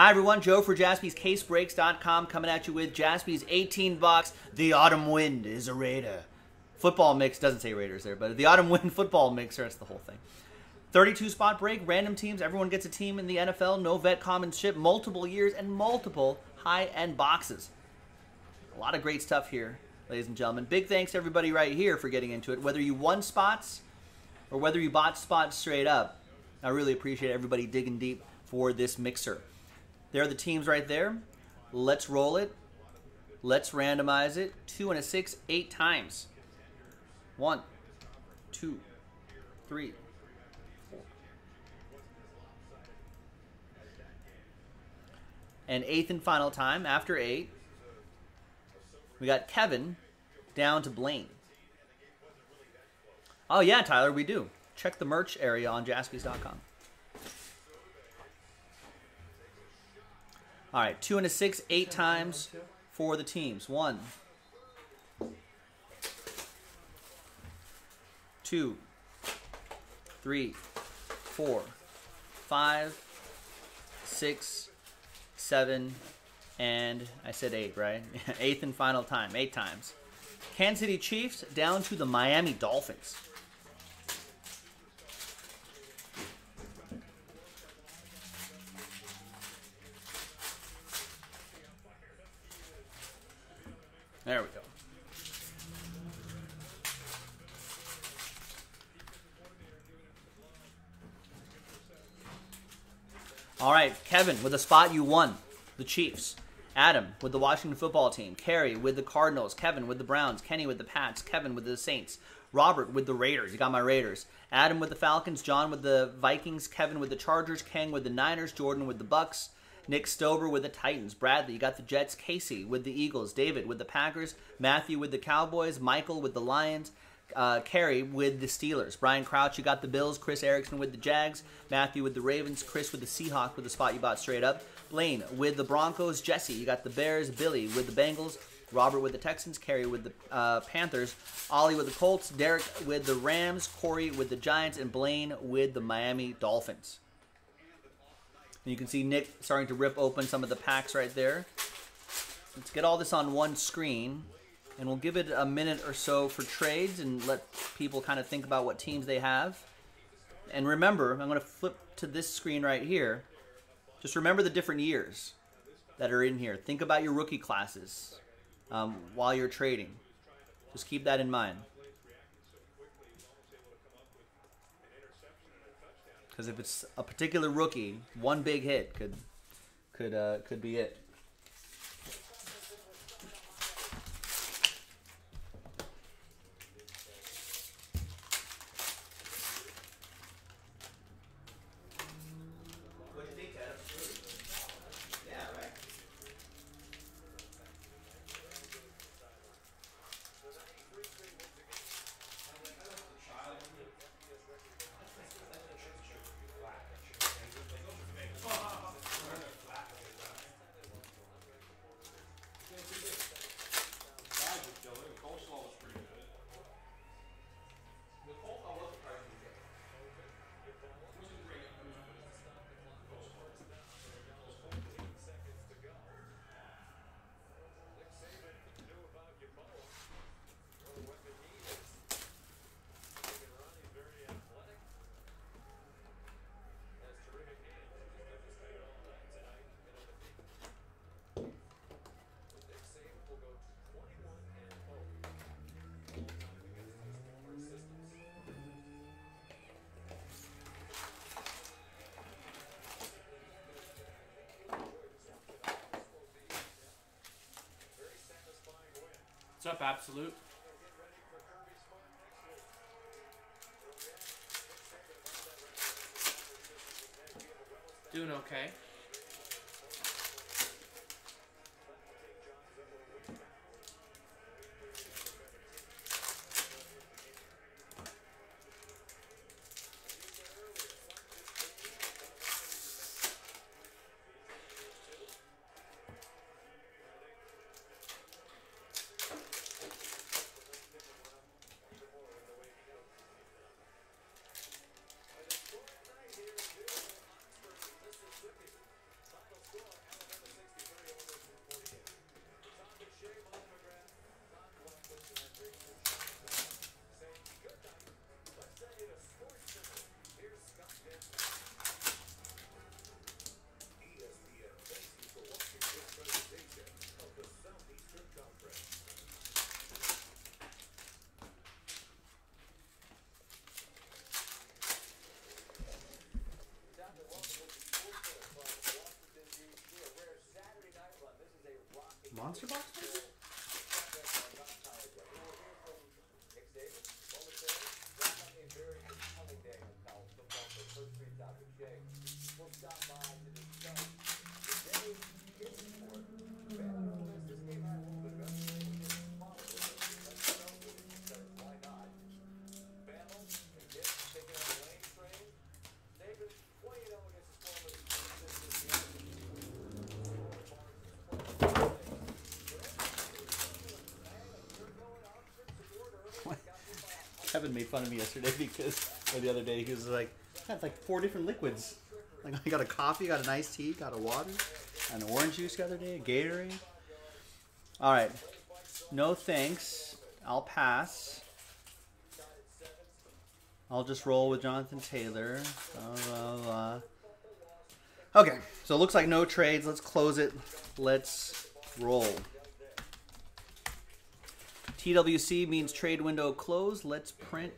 Hi, everyone. Joe for jaspyscasebreaks.com coming at you with Jaspy's 18 box. The Autumn Wind is a Raider. Football mix doesn't say Raiders there, but the Autumn Wind football mixer. That's the whole thing. 32 spot break, random teams. Everyone gets a team in the NFL. No vet common ship, multiple years, and multiple high end boxes. A lot of great stuff here, ladies and gentlemen. Big thanks everybody right here for getting into it. Whether you won spots or whether you bought spots straight up, I really appreciate everybody digging deep for this mixer. There are the teams right there. Let's roll it. Let's randomize it. Two and a six, eight times. One, two, three, four. And eighth and final time, after eight, we got Kevin down to Blaine. Oh, yeah, Tyler, we do. Check the merch area on jaspys.com. All right, two and a six, eight times for the teams. One, two, three, four, five, six, seven, and I said eight, right? Eighth and final time, eight times. Kansas City Chiefs down to the Miami Dolphins. There we go. All right, Kevin, with a spot you won, the Chiefs. Adam with the Washington football team. Kerry with the Cardinals. Kevin with the Browns. Kenny with the Pats. Kevin with the Saints. Robert with the Raiders. You got my Raiders. Adam with the Falcons. John with the Vikings. Kevin with the Chargers. Ken with the Niners. Jordan with the Bucs. Nick Stover with the Titans. Bradley, you got the Jets. Casey with the Eagles. David with the Packers. Matthew with the Cowboys. Michael with the Lions. Uh, Carey with the Steelers. Brian Crouch, you got the Bills. Chris Erickson with the Jags. Matthew with the Ravens. Chris with the Seahawks with the spot you bought straight up. Blaine with the Broncos. Jesse, you got the Bears. Billy with the Bengals. Robert with the Texans. Carey with the uh, Panthers. Ollie with the Colts. Derek with the Rams. Corey with the Giants. And Blaine with the Miami Dolphins. And you can see Nick starting to rip open some of the packs right there. Let's get all this on one screen. And we'll give it a minute or so for trades and let people kind of think about what teams they have. And remember, I'm going to flip to this screen right here. Just remember the different years that are in here. Think about your rookie classes um, while you're trading. Just keep that in mind. Because if it's a particular rookie, one big hit could could uh, could be it. Up, Absolute? Doing okay. Monster box. Kevin made fun of me yesterday because, or the other day, he was like, I had like four different liquids. Like, I got a coffee, got an iced tea, got a water, an orange juice the other day, a Gatorade. All right. No thanks. I'll pass. I'll just roll with Jonathan Taylor. Blah, blah, blah. Okay, so it looks like no trades. Let's close it. Let's roll. TWC means trade window closed. Let's print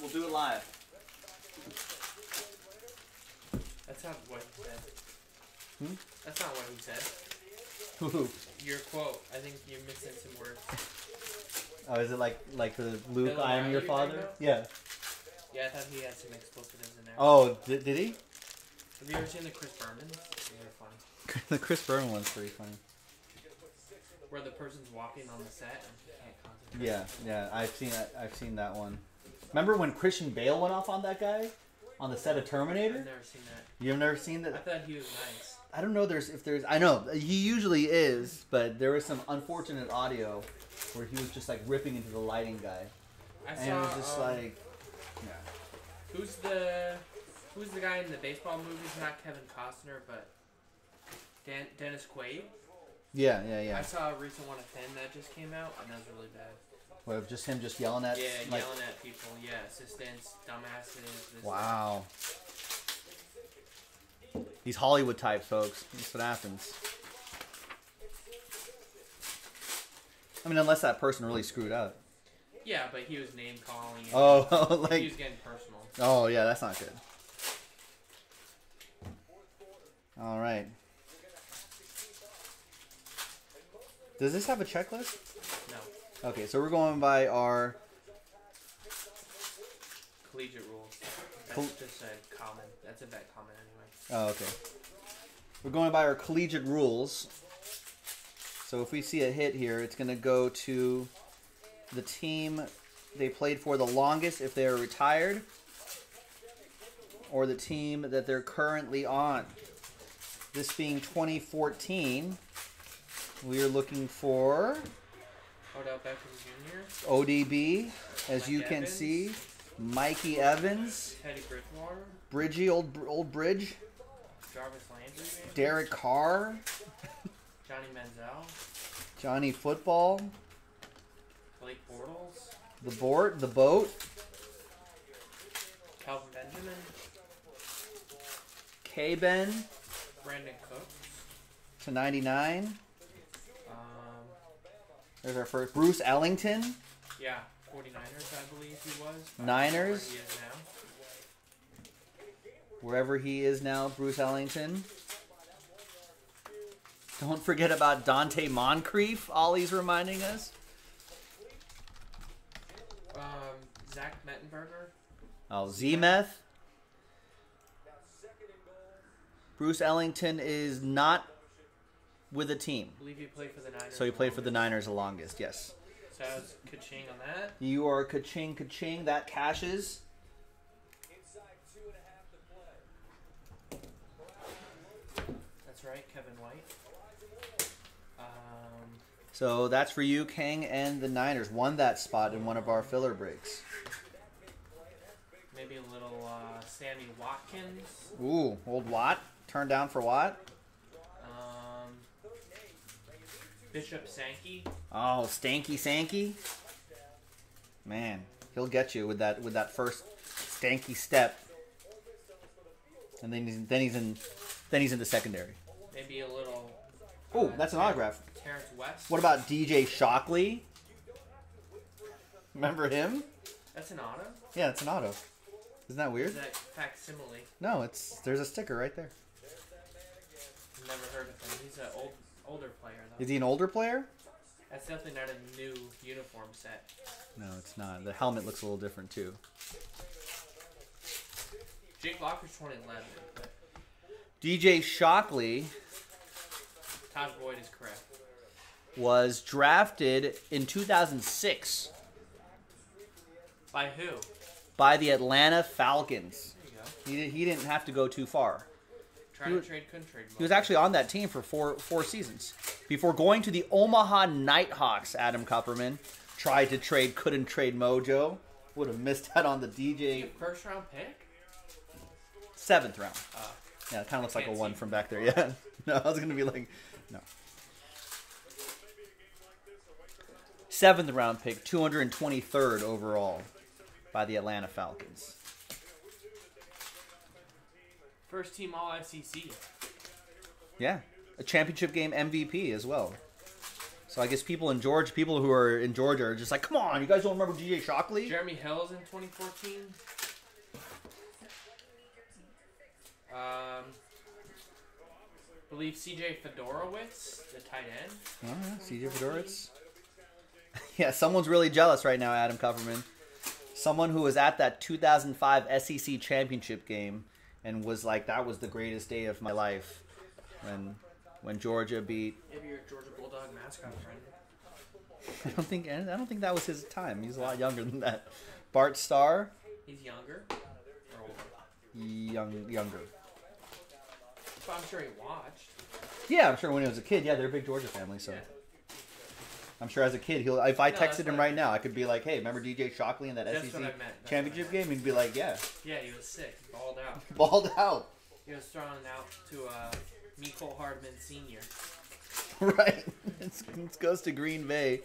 We'll, we'll do it live. That's not what he said. Hmm? That's not what he said. Your quote. I think you're missing some words. Oh, is it like like the Luke, Bill I am your O'Reilly father? Yeah. Yeah, I thought he had some explicitives in there. Oh, did, did he? Have you ever seen the Chris Berman? They're funny. the Chris Berman one's pretty funny. Where the person's walking on the set and can't concentrate. Yeah, yeah, I've seen that. I've seen that one. Remember when Christian Bale went off on that guy on the set of Terminator? I've never seen that. You've never seen that? I thought he was nice. I don't know. There's if there's. I know he usually is, but there was some unfortunate audio where he was just like ripping into the lighting guy, I and saw. it was just um, like, yeah. Who's the Who's the guy in the baseball movies? Not Kevin Costner, but Dan, Dennis Quaid. Yeah, yeah, yeah. I saw a recent one of him that just came out, and that was really bad. Well, just him just yelling at. Yeah, like, yelling at people. Yeah, assistants, dumbasses. This, Wow. These Hollywood types, folks. That's what happens. I mean, unless that person really screwed up. Yeah, but he was name calling. Oh, he was getting personal. oh yeah, that's not good. All right. Does this have a checklist? Okay, so we're going by our. collegiate. That's Col- just a common. That's a vet comment anyway. Oh, okay. We're going by our collegiate rules. So if we see a hit here, it's going to go to the team they played for the longest if they are retired, or the team that they're currently on. This being 2014, we are looking for Odell Beckham Jr., ODB, as Mike you can Evans. see, Mikey Evans, Teddy Bridgewater, Bridgie, old old Bridge, Jarvis Landry, maybe? Derek Carr, Johnny Manziel, Johnny Football, Blake Bortles, the boat, the boat, Kelvin Benjamin, K Ben Brandin Cooks. to 99. There's our first. Bruce Ellington. yeah, 49ers, I believe he was. I don't know Niners. Where he wherever he is now, Bruce Ellington. Don't forget about Donte Moncrief. Ollie's reminding us. Um, Zach Mettenberger. Oh, Z-Meth. Bruce Ellington is not with a team, I believe he played for the Niners. so he played for the. Niners the longest. Yes. So I was ka-ching on that. You are ka-ching, ka-ching. That cashes. That's right, Kevin White. Um, So that's for you, King, and the Niners won that spot in one of our filler breaks. maybe a little uh, Sammy Watkins. Ooh, old Watt turned down for Watt. Um, Bishop Sankey. Oh, Stanky Sankey. Man, he'll get you with that with that first stanky step. And then he's then he's in then he's in the secondary. Maybe a little. Oh, uh, that's an Ter- autograph. Terrance West. What about DJ Shockley? Remember him? That's an auto. Yeah, it's an auto. Isn't that weird? Is that facsimile? No, it's there's a sticker right there. Never heard of him. He's an old older player. Is he an older player? That's definitely not a new uniform set. No, it's not. The helmet looks a little different too. Jake Locker's 2011. DJ Shockley Todd Boyd is correct. was drafted in 2006 By who? by the Atlanta Falcons. There you go. He, he didn't have to go too far. Try He to was- trade, couldn't trade. He was actually on that team for four four seasons before going to the Omaha Nighthawks. Adam Kupperman tried to trade, couldn't trade Mojo. Would have missed out on the DJ first round pick. seventh round. Uh, Yeah, it kind of looks like a one from back there. Yeah, no, I was gonna be like, no. Seventh round pick, two hundred and twenty third overall, by the Atlanta Falcons. First team All SEC. Yeah, a championship game MVP as well. So I guess people in Georgia, people who are in Georgia, are just like, come on, you guys don't remember DJ Shockley? Jeremy Hills in 2014. Um, believe CJ Fiedorowicz, the tight end. Oh, yeah, CJ Fiedorowicz. yeah, someone's really jealous right now, Adam Kupperman. Someone who was at that 2005 SEC championship game and was like, that was the greatest day of my life when when Georgia beat. Maybe your Georgia Bulldog mascot friend. I don't think I don't think that was his time. He's a lot younger than that. Bart Starr, He's younger young younger. But I'm sure he watched. Yeah, I'm sure when he was a kid, yeah, they're a big Georgia family, so. Yeah. I'm sure as a kid, he'll. If I No, texted him right now, I could be like, "Hey, remember DJ Shockley in that That's SEC what I meant. That's what I championship game?" He'd be like, "Yeah, Yeah, he was sick, balled out. balled out." He was thrown out to uh, Mecole Hardman Sr. right. It's, it goes to Green Bay.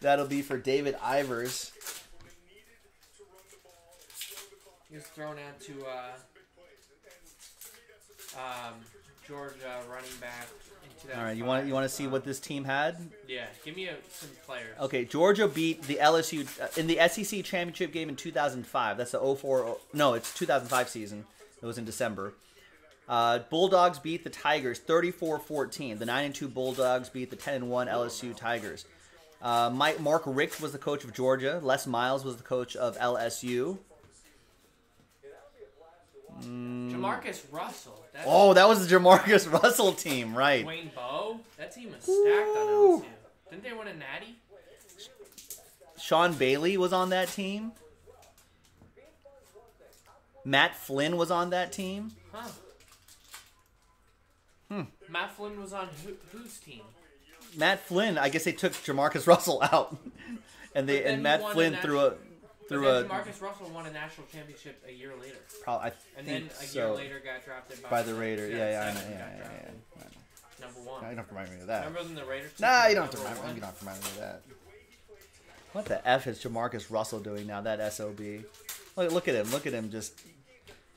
That'll be for David Ivers. He was thrown out to uh, um, Georgia running back 2005. All right, you want you want to see Uh, what this team had? Yeah, give me a, some players. Okay, Georgia beat the LSU uh, in the SEC championship game in 2005. That's the 04 no, it's 2005 season. It was in December. Uh, Bulldogs beat the Tigers 34-14. The 9 and 2 Bulldogs beat the 10 and 1 LSU Tigers. Uh, Mike Mark Richt was the coach of Georgia. Les Miles was the coach of LSU. Jamarcus Russell. Oh, that was the Jamarcus Russell team, right? Wayne Bowe. That team was stacked on LSU. Didn't they win a natty? Sean Bailey was on that team. Matt Flynn was on that team. Huh. Hmm. Matt Flynn was on who, whose team? Matt Flynn, I guess they took Jamarcus Russell out, and they and Matt Flynn threw a through a. Marcus Russell won a national championship a year later, Probably, I and then a so. year later got drafted by, by the Raiders. Yeah, yeah, I yeah, yeah, yeah, yeah. Number one. You don't have to remind me of that. Remember when the Raiders? Nah, you don't have to remind me. You don't have to remind me of that. What the f is Jamarcus Russell doing now? That sob. Look, look at him. Look at him. Just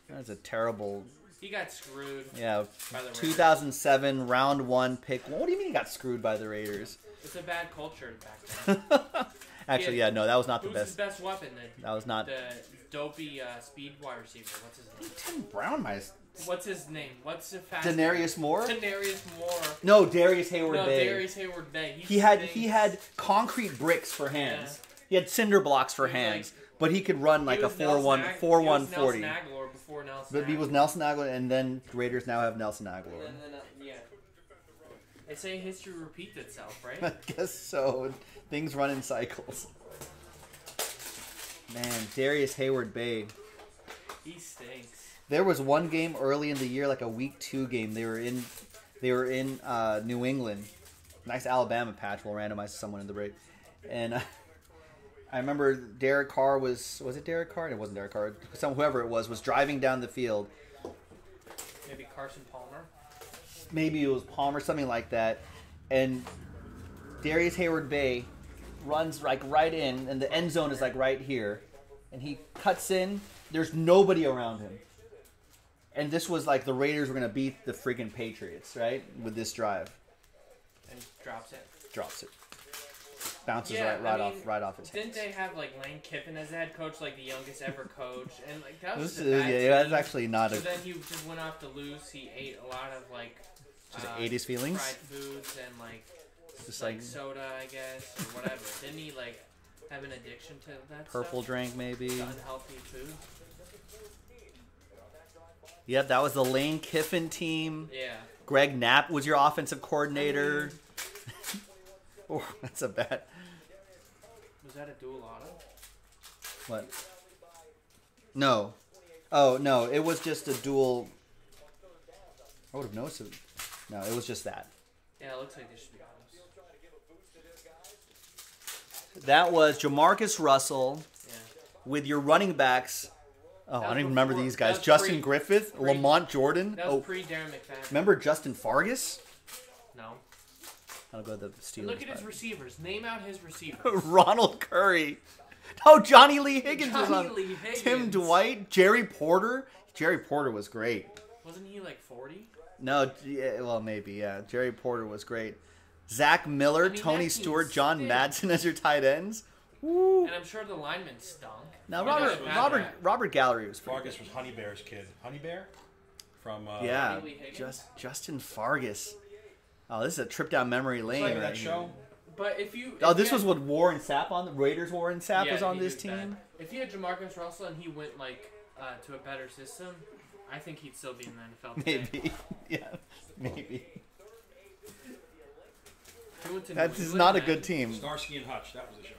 that's a terrible. He got screwed Yeah, by the 2007 round one pick. What do you mean he got screwed by the Raiders? It's a bad culture back then. Actually, yeah, no, that was not the Who's his best. best weapon? The, That was not the dopey uh, speed wide receiver. What's his name? Tim Brown. My What's his name? What's the fast? Denarius Moore. Denarius Moore. No, Darius Hayward No, Bay. Darrius Heyward-Bey. He had stinks. he had concrete bricks for hands. He had cinder blocks for He was hands, like- but he could run He like a was 4 Nelson 1 Ag- 4 he 1 was 40. Nelson Agholor before Nelson. But he was Agholor. Nelson Agholor, and then Raiders now have Nelson Agholor. And then, uh, yeah. They say history repeats itself, right? I guess so. Things run in cycles. Man, Darrius Heyward-Bey. he stinks. There was one game early in the year, like a week two game. They were in, they were in uh, New England. Nice Alabama patch. We'll randomize someone in the break, and uh, I remember Derek Carr was was it Derek Carr? It wasn't Derek Carr. Some whoever it was was driving down the field. Maybe Carson Palmer. Maybe it was Palmer, something like that, and Darrius Heyward-Bey runs like right in, and the end zone is like right here, and he cuts in. There's nobody around him, and this was like the Raiders were gonna beat the freaking Patriots, right? With this drive, and drops it. drops it, bounces Yeah, right, right I off, right off his Didn't hands. they have like Lane Kiffin as head coach, like the youngest ever coach, and like that was This just a bad yeah, that's actually not So a then he just went off to lose. He ate a lot of like just uh, 80s feelings. fried foods and like Just like like soda, I guess, or whatever. Didn't he like have an addiction to that purple stuff? drink maybe. Unhealthy food. Yep, that was the Lane Kiffin team. Yeah. Greg Knapp was your offensive coordinator. oh, that's a bad. Was that a dual auto? What? No. Oh no, it was just a dual. I would have noticed it. No, it was just that. Yeah, it looks like they should be autos. That was Jamarcus Russell with your running backs. Oh, I don't even remember before- these that guys. was Justin pre- Griffith, pre- Lamont Jordan. That was Oh, pre Darren McFadden. remember Justin Fargas? No. I'll go to the Steelers. Look at his but- receivers. Name out his receivers. Ronald Curry. Oh, Johnny Lee Higgins was Johnny on. Lee Higgins. Tim Dwight, Jerry Porter. Jerry Porter was great. Wasn't he like 40? No, yeah, well, maybe, yeah. Jerry Porter was great. Zach Miller, I mean, Tony Stewart, John stinks. Madsen as your tight ends. Woo. And I'm sure the linemen stunk. Now, You know Robert, Robert, rap. Robert Gallery was pretty Fargas was Huggy Bear's kid. Huggy Bear from uh. Yeah, Johnny Lee Higgins? just Justin Fargas. Oh, this is a trip down memory lane. Like right that here. show. But if you. Oh, this you was had- what Warren Sapp on the Raiders. Warren Sapp yeah, was on this was bad. team. If you had Jamarcus Russell and he went like uh, to a better system, I think he'd still be in the NFL today. Maybe, yeah, maybe. He went to That New is England, not a good team. Starsky and Hutch. That was the show.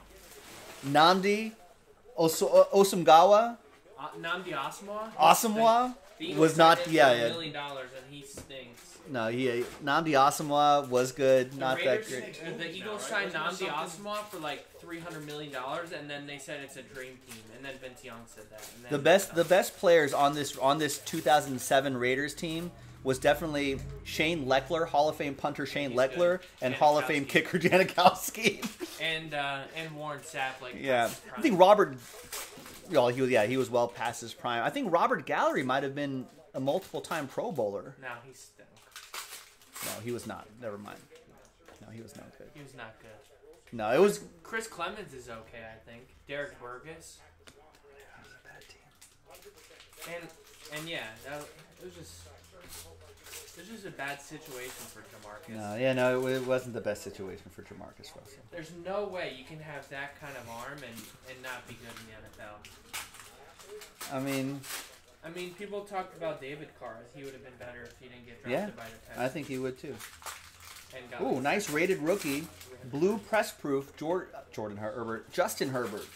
Nnamdi, Oso- Osumgawa, Uh, Nnamdi Asomugha. Asomugha was not. Yeah, yeah. million dollars and he stinks. No, he Nnamdi Asomugha was good, The not that Raiders, great. uh, the Eagles now, right? signed Wasn't Nnamdi something- Asomugha for like three hundred million dollars, and then they said it's a dream team, and then Vince Young said that. And then The best, the best players on this on this 2007 Raiders team was definitely Shane Lechler, Hall of Fame punter Shane He's Lechler, good. and Hall of Fame kicker Janikowski. and uh, and Warren Sapp like yeah, I think Robert. Well, he was yeah he was well past his prime. I think Robert Gallery might have been a multiple time Pro Bowler. No, he stunk. No, he was not. Never mind. No, he was not good. He was not good. No, it was. Chris Clemens is okay, I think. Derek Burgess, and and yeah, that, it was just it is a bad situation for Jamarcus. No, yeah, no, it, it wasn't the best situation for Jamarcus Russell. There's no way you can have that kind of arm and, and not be good in the NFL. I mean, I mean, people talked about David Carr. He would have been better if he didn't get Yeah, drafted by the Texans. I think he would too. And Ooh, nice rated rookie. Blue press proof. Jor- Jordan Herbert. Justin Herbert.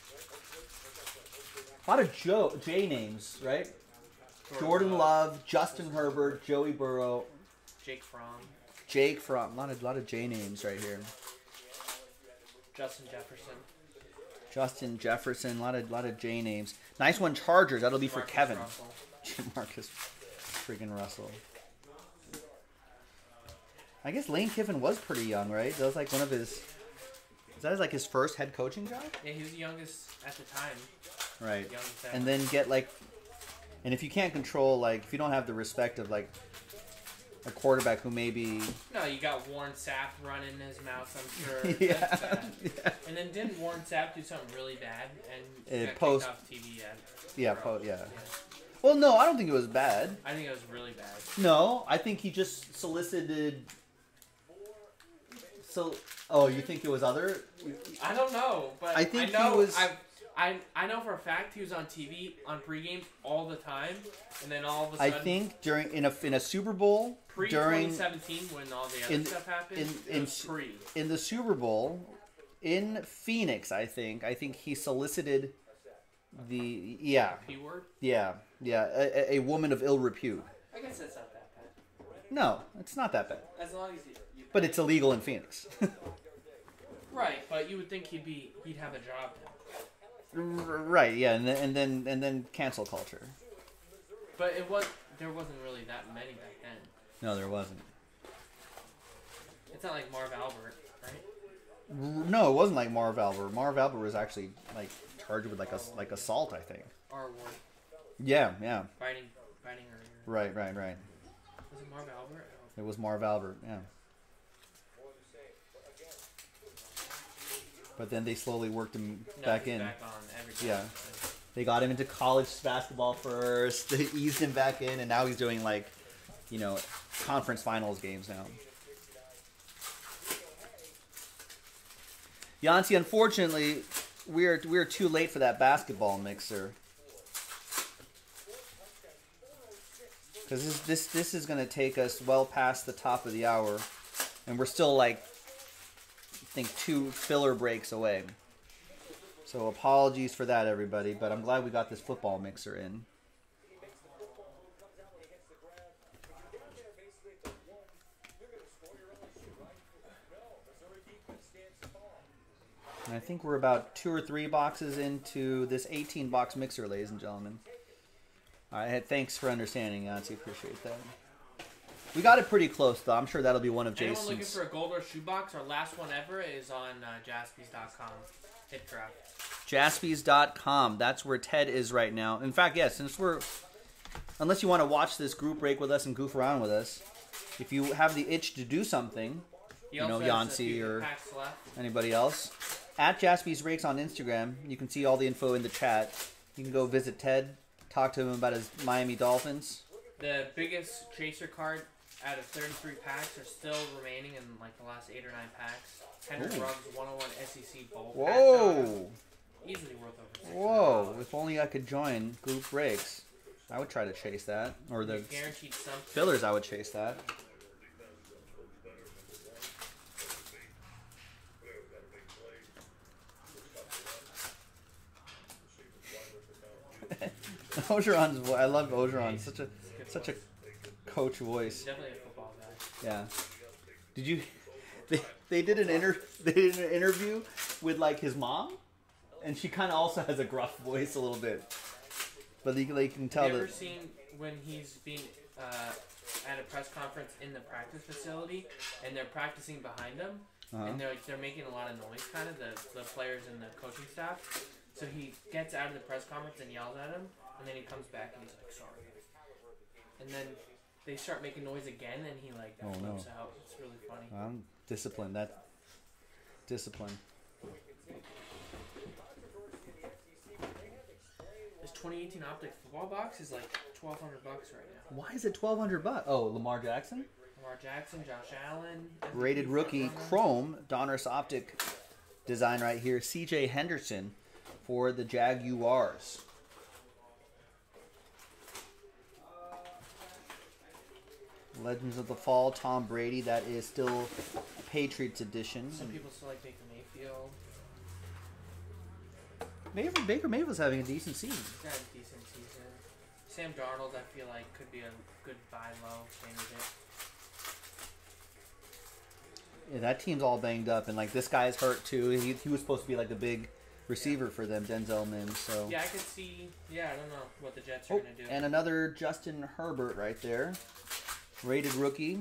A lot of Joe J names, right? Jordan Love, Justin Herbert, Joey Burrow, Jake Fromm, Jake Fromm. A lot of lot of J names right here. Justin Jefferson. Justin Jefferson. A lot of lot of J names. Nice one, Chargers. That'll be for Marcus Kevin. Russell. Marcus freaking Russell. I guess Lane Kiffin was pretty young, right? That was like one of his. Is that like his first head coaching job? Yeah, he was the youngest at the time. Right. Youngest And then get like, and if you can't control like, if you don't have the respect of like a quarterback who maybe, No, you got Warren Sapp running his mouth, I'm sure. yeah, yeah, And then didn't Warren Sapp do something really bad and got post- off TV yet? yeah, po- yeah. Well, no, I don't think it was bad. I think it was really bad. No, I think he just solicited. So, oh, you think it was other? I don't know, but I think he know was- I, I I know for a fact he was on TV on pregame all the time, and then all of a sudden, I think during in a in a Super Bowl pre during 2017 when all the other in- stuff happened, in- it in was s- pre. in the Super Bowl in Phoenix, I think. I think he solicited the yeah P word. yeah yeah a, a- a woman of ill repute. I guess that's not that bad. No, it's not that bad, As long as you. you but it's illegal in Phoenix. right, but you would think he'd be he'd have a job now. Right? Yeah, and then and then and then cancel culture. But it was there wasn't really that many back then. No, there wasn't. It's not like Marv Albert, right? No, it wasn't like Marv Albert. Marv Albert was actually like charged with like a like assault, I think. R Ward Yeah, yeah. fighting fighting her. Right, right, right. Was it Marv Albert? It was Marv Albert, yeah. But then they slowly worked him No, back in. Back. Yeah. They got him into college basketball first. They eased him back in, and now he's doing like, you know, conference finals games now. Yancy, unfortunately, we're we're too late for that basketball mixer. Because this, this this is gonna take us well past the top of the hour, and we're still like, think two filler breaks away. So apologies for that, everybody. But I'm glad we got this football mixer in. And I think we're about two or three boxes into this 18 box mixer, ladies and gentlemen. All right, thanks for understanding, Yancy. Appreciate that. We got it pretty close, though. I'm sure that'll be one of Jason's. Anyone looking for a gold or shoebox? Our last one ever is on uh, Jaspys.com. Hit draft. Jaspys.com. That's where Ted is right now. In fact, yes, since we're. Unless you want to watch this group break with us and goof around with us, if you have the itch to do something, He You know, also has a Yancy few or- anybody else, at Jaspys Breaks on Instagram, you can see all the info in the chat. You can go visit Ted, talk to him about his Miami Dolphins. The biggest chaser card out of 33 packs are still remaining in like the last eight or nine packs. Henry Ooh. Ruggs 101 SEC Bowl. Whoa! Easily worth over. Whoa! If only I could join Group Breaks. I would try to chase that. Or the Guaranteed something. fillers, I would chase that. Orgeron's I love Orgeron. Such a such a coach voice. Definitely a football guy. Yeah. Did you? They, they did an inter they did an interview with like his mom, and she kind of also has a gruff voice a little bit. But like, you can tell Have you ever that. seen when he's being uh, at a press conference in the practice facility and they're practicing behind him Uh-huh. and they're they're making a lot of noise, kind of the the players and the coaching staff. So he gets out of the press conference and yells at him, and then he comes back and he's like sorry. And then they start making noise again, and he like Oh, no. flips out. It's really funny. I'm disciplined. That discipline. This 2018 optic football box is like 1,200 bucks right now. Why is it twelve hundred bucks? Oh, Lamar Jackson, Lamar Jackson, Josh Allen, MVP rated rookie. Chrome, Donruss optic design right here. C.J. Henderson for the Jaguars. Legends of the Fall, Tom Brady. That is still Patriots edition. Some people still like Baker Mayfield. Mayfield, Baker Mayfield's having a decent season. He's had a decent season. Sam Darnold, I feel like, could be a good buy low candidate. Yeah, that team's all banged up, and like this guy's hurt too. He, he was supposed to be like a big receiver for them, Denzel Mims. So Yeah, I could see. Yeah, I don't know what the Jets are Oh, gonna do. and another Justin Herbert right there, rated rookie.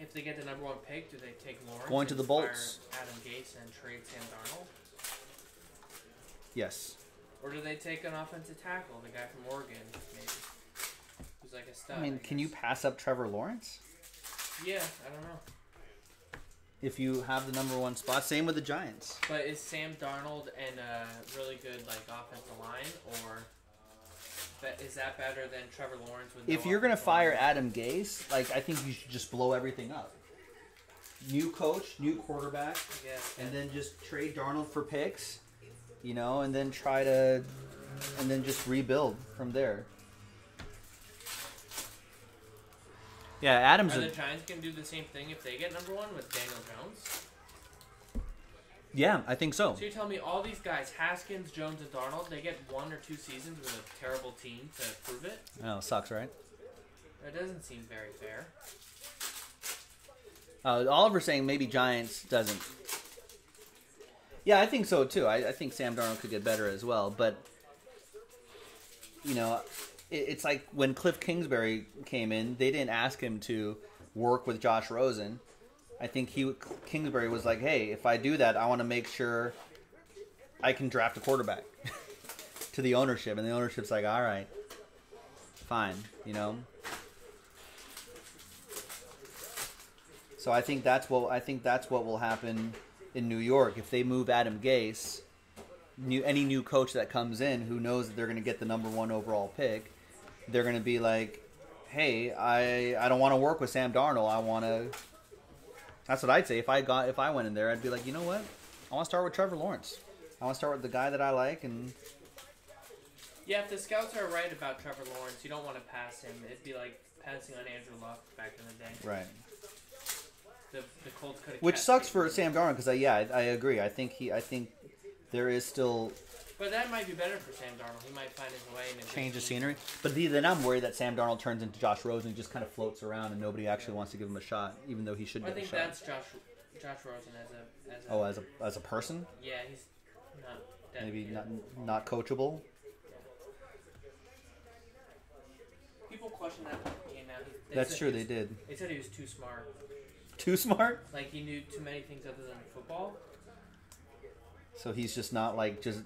if they get the number one pick, do they take Lawrence? Going to the Bolts. Adam Gase and trade Sam Darnold, Yes. or do they take an offensive tackle, the guy from Oregon, maybe, who's like a stud? I mean, can you pass up Trevor Lawrence Yeah, I don't know. if you have the number one spot? Same with the Giants. But is Sam Darnold and a really good like offensive line, or is that better than Trevor Lawrence? With If no you're gonna fire? Adam Gase, like I think you should just blow everything up. New coach, new quarterback, yeah, and then just trade Darnold for picks, you know, and then try to, and then just rebuild from there. Yeah, Adams. Are A, the Giants gonna do the same thing if they get number one with Daniel Jones? Yeah, I think so. So you're telling me all these guys, Haskins, Jones, and Darnold, they get one or two seasons with a terrible team to prove it? Oh, sucks, right? That doesn't seem very fair. Uh, Oliver's saying maybe Giants doesn't. Yeah, I think so too. I, I think Sam Darnold could get better as well, but you know, it, it's like when Cliff Kingsbury came in, they didn't ask him to work with Josh Rosen. I think he Kingsbury was like, hey, if I do that, I want to make sure I can draft a quarterback to the ownership, and the ownership's like, all right, fine, you know. So I think that's what I think that's what will happen in New York if they move Adam Gase. New, any new coach that comes in who knows that they're going to get the number one overall pick, they're going to be like, "Hey, I I don't want to work with Sam Darnold. I want to." That's what I'd say if I got if I went in there. I'd be like, you know what? I want to start with Trevor Lawrence. I want to start with the guy that I like, and Yeah, if the scouts are right about Trevor Lawrence, you don't want to pass him. It'd be like passing on Andrew Luck back in the day. right. The, the Colts could. Which sucks for Sam Darnold because I yeah I, I agree. I think he I think there is still But that might be better for Sam Darnold. He might find his way and change the scenery. But the, then I'm worried that Sam Darnold turns into Josh Rosen and just kind of floats around and nobody actually wants to give him a shot, even though he should I get a think that's Josh Josh Rosen as a as a. Oh, as a as a person, yeah, he's not. Maybe yeah. not not coachable. People question that when he came out. They That's true. he They did They said he was too smart. too smart, Like he knew too many things other than football. so he's just not like just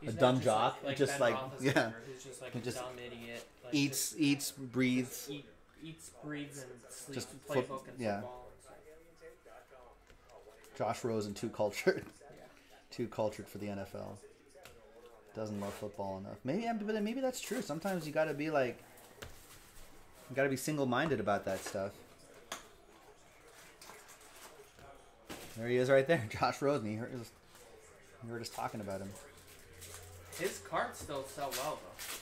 He's A dumb just jock, Like, like just Ben like- yeah. Who's just like He a just dumb idiot. Like eats eats breathes. Just eat, eats, breathes, and sleeps. Just Just foot- playbook and yeah. football. And. Josh Rosen too cultured, Yeah. too cultured for the NFL. Doesn't love football enough. Maybe but maybe that's true. Sometimes you got to be like, you got to be single minded about that stuff. There he is, right there, Josh Rosen. You heard you heard us talking about him. His cards still sell well though,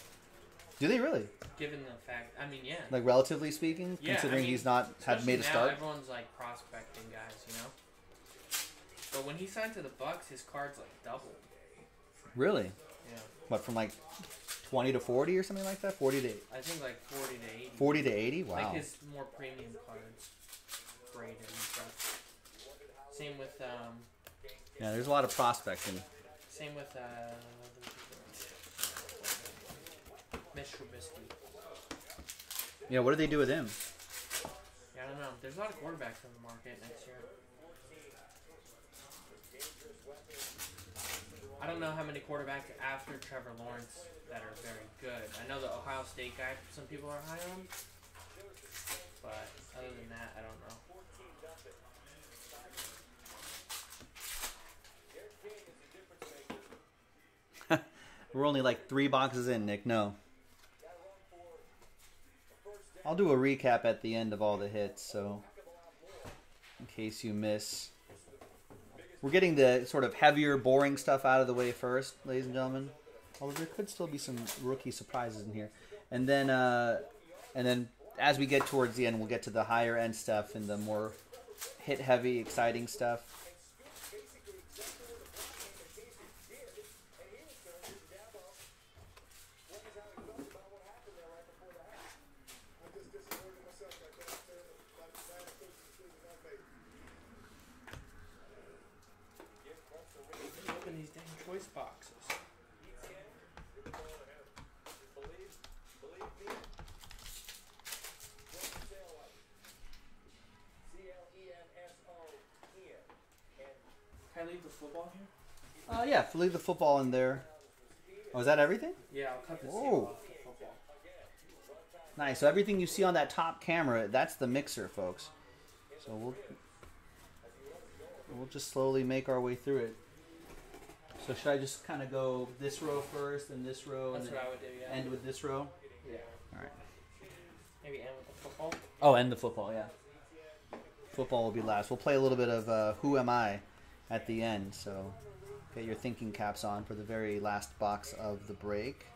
Do they really? given the fact. I mean, yeah. Like relatively speaking, Yeah, I considering mean, he's not had made a now, start. Everyone's like prospecting guys, you know. But when he signed to the Bucs, his cards like doubled. Really? Yeah, What from like twenty to forty or something like that? Forty to I think like forty to eighty. forty to eighty? Wow. Like his more premium cards, graded and stuff. Same with um, Yeah, there's a lot of prospecting. same with uh, Mitch Trubisky. Yeah, what do they do with him? Yeah, I don't know. There's a lot of quarterbacks on the market next year. I don't know how many quarterbacks after Trevor Lawrence that are very good. I know the Ohio State guy. Some people are high on, but other than that, I don't know. We're only like three boxes in, Nick. No. I'll do a recap at the end of all the hits, so in case you miss. We're getting the sort of heavier, boring stuff out of the way first, ladies and gentlemen. Although there could still be some rookie surprises in here, and then uh, and then as we get towards the end, we'll get to the higher end stuff and the more hit heavy, exciting stuff. Open these dang choice boxes. Can I leave the football here? Uh, yeah, leave the football in there. Oh, is that everything? Yeah, I'll cut the Whoa. seal off the football. Nice. So everything you see on that top camera, that's the mixer, folks. So we'll we'll just slowly make our way through it. So should I just kind of go this row first, and this row, That's and what then I would do, yeah. end with this row? yeah. All right. Maybe end with the football. Oh, end the football, yeah. Football will be last. We'll play a little bit of uh, Who Am I at the end. So get your thinking caps on for the very last box of the break.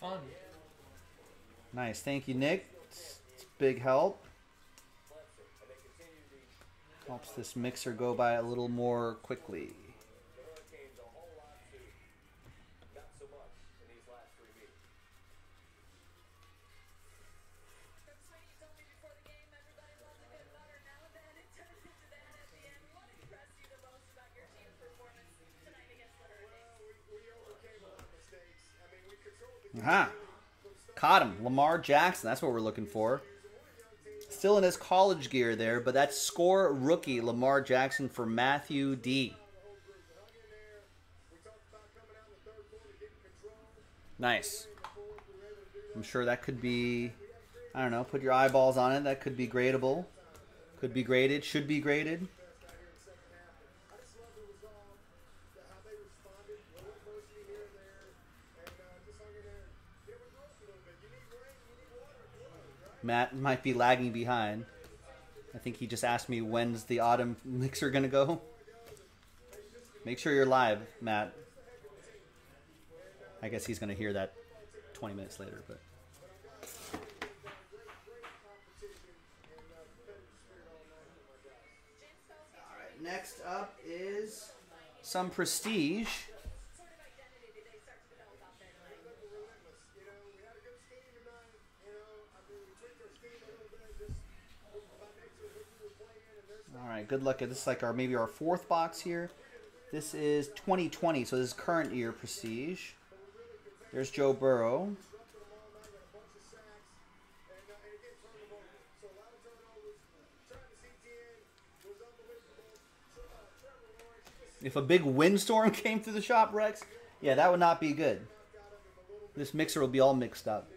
Fun. Nice. Thank you, Nick. It's, it's big help. Helps this mixer go by a little more quickly. Aha. Caught him. Lamar Jackson. That's what we're looking for. Still in his college gear there, but that's score rookie Lamar Jackson for Matthew D. Nice. I'm sure that could be, I don't know, put your eyeballs on it. That could be gradable. Could be graded. Should be graded. Matt might be lagging behind. I think he just asked me when's the autumn mixer gonna go. Make sure you're live, Matt. I guess he's gonna hear that 20 minutes later, but. Next up is some prestige. All right, good luck. At this is like our maybe our fourth box here. This is 2020, so this is current year prestige. There's Joe Burrow. If a big windstorm came through the shop, Rex, yeah, that would not be good. This mixer will be all mixed up.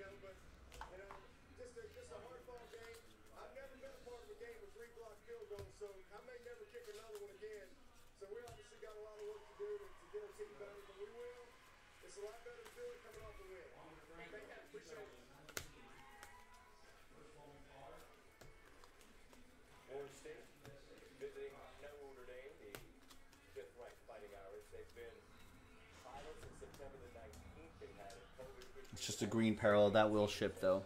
It's just a green parallel. That will ship though.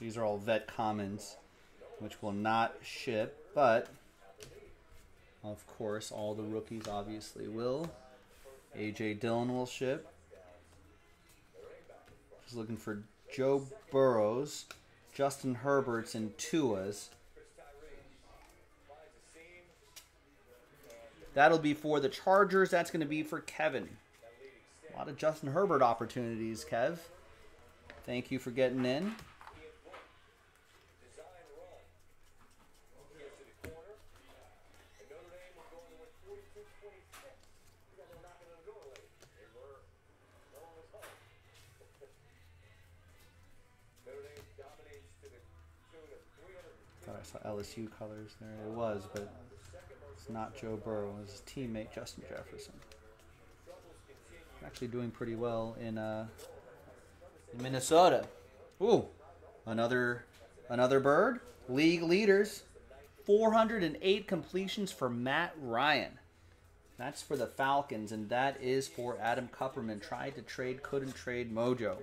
These are all vet commons, which will not ship, but of course, all the rookies obviously will. AJ Dillon will ship. Just looking for Joe Burrows, Justin Herberts, and Tua's. That'll be for the Chargers. That's going to be for Kevin. A lot of Justin Herbert opportunities, Kev. Thank you for getting in. Thought I saw LSU colors there. It was, but it's not Joe Burrow. It was his teammate Justin Jefferson. Actually doing pretty well in uh, in Minnesota. Ooh, another another bird. League leaders. 408 completions for Matt Ryan. That's for the Falcons, and that is for Adam Kupperman. Tried to trade, couldn't trade Mojo.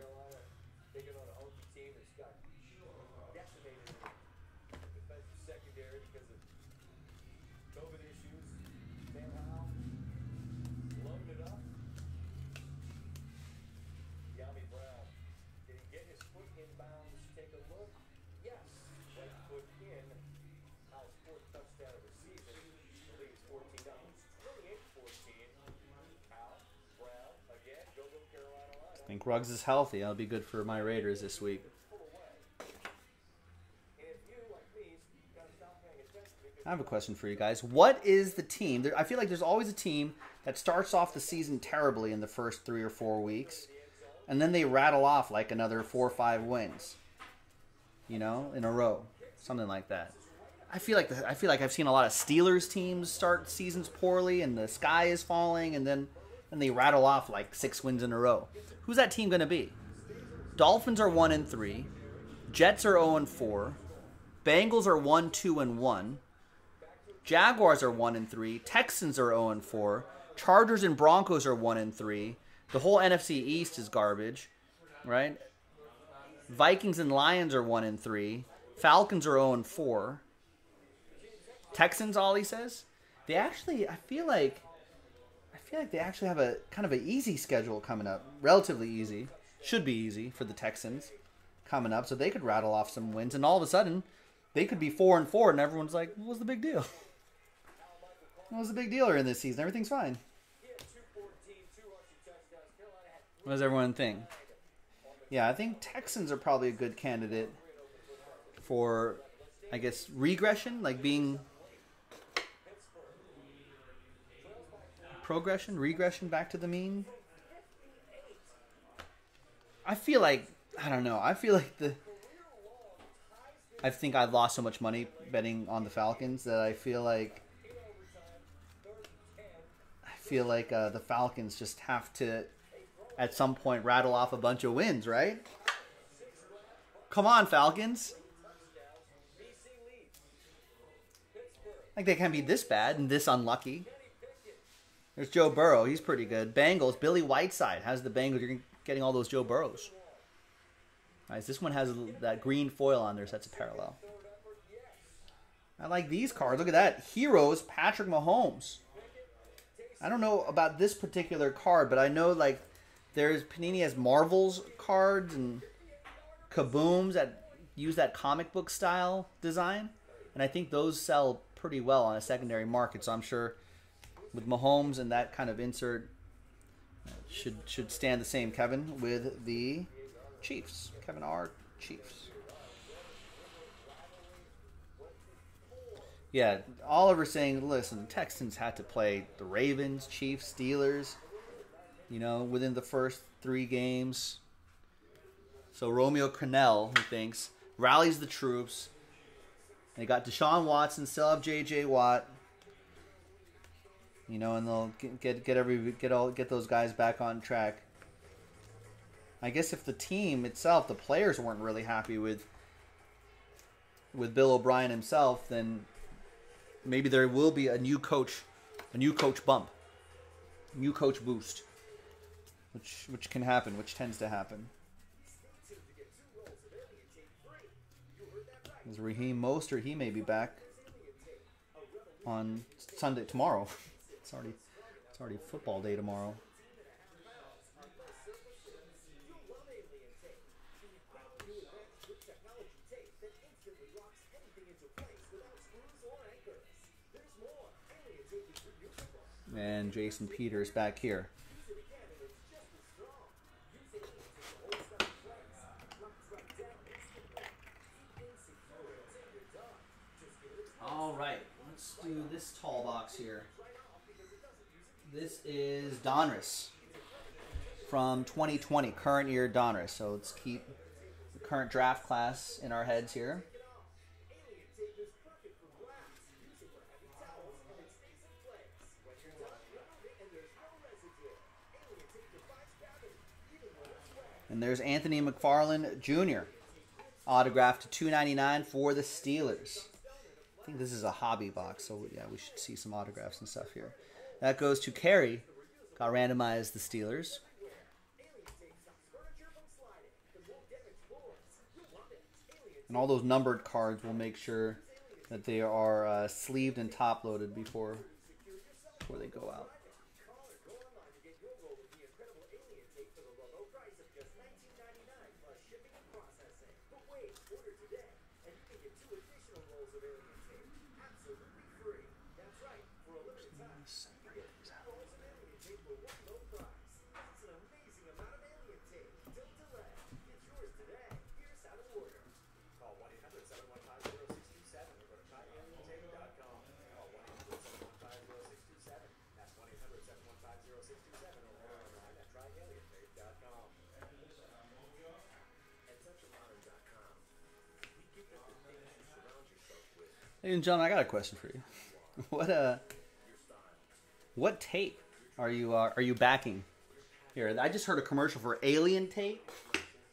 Ruggs is healthy. That'll be good for my Raiders this week. I have a question for you guys. What is the team? There, I feel like there's always a team that starts off the season terribly in the first three or four weeks, and then they rattle off like another four or five wins, you know, in a row, something like that. I feel like the, I feel like I've seen a lot of Steelers teams start seasons poorly, and the sky is falling, and then and they rattle off like six wins in a row. Who's that team going to be? Dolphins are one and three, Jets are zero and four, Bengals are one, two and one. Jaguars are one and three. Texans are zero and four. Chargers and Broncos are one and three. The whole NFC East is garbage, right? Vikings and Lions are one and three. Falcons are zero and four. Texans, Ollie says, they actually. I feel like, feel like they actually have a kind of an easy schedule coming up, relatively easy. should be easy for the Texans coming up, so they could rattle off some wins, and all of a sudden, they could be four and four, and everyone's like, "What was the big deal? What was the big deal in this season? Everything's fine." What does everyone think? Yeah, I think Texans are probably a good candidate for, I guess, regression, like being progression, regression back to the mean. I feel like I don't know. I feel like the I think I've lost so much money betting on the Falcons that I feel like I feel like uh, the Falcons just have to at some point rattle off a bunch of wins, right? Come on, Falcons. Like they can't be this bad and this unlucky. There's Joe Burrow. He's pretty good. Bengals. Billy Whiteside has the Bengals. You're getting all those Joe Burrows. Nice. This one has that green foil on there, so that's a parallel. I like these cards. Look at that. Heroes, Patrick Mahomes. I don't know about this particular card, but I know like there's Panini has Marvels cards and Kabooms that use that comic book style design, and I think those sell pretty well on a secondary market. So I'm sure with Mahomes and that kind of insert uh, should should stand the same. Kevin with the Chiefs. Kevin R. Chiefs. Yeah, Oliver saying, listen, Texans had to play the Ravens, Chiefs, Steelers, you know, within the first three games. So Romeo Crennel, he thinks, rallies the troops. They got Deshaun Watson, still have J.J. Watt. You know, and they'll get get, get every get all get those guys back on track. I guess if the team itself, the players weren't really happy with with Bill O'Brien himself, then maybe there will be a new coach, a new coach bump, new coach boost, which which can happen, which tends to happen. Is Raheem Mostert? He may be back on Sunday tomorrow. It's already it's already football day tomorrow. And Jason Peters back here. All right, let's do this tall box here. This is Donruss from 2020, current year Donruss. So let's keep the current draft class in our heads here. And there's Anthony McFarland Jr. Autographed to 299 for the Steelers. I think this is a hobby box, so yeah, we should see some autographs and stuff here. That goes to Carey. Got randomized the Steelers. And all those numbered cards will make sure that they are uh, sleeved and top loaded before before they go out. And gentlemen, I got a question for you. What uh, what tape are you uh, are you backing here? I just heard a commercial for Alien tape.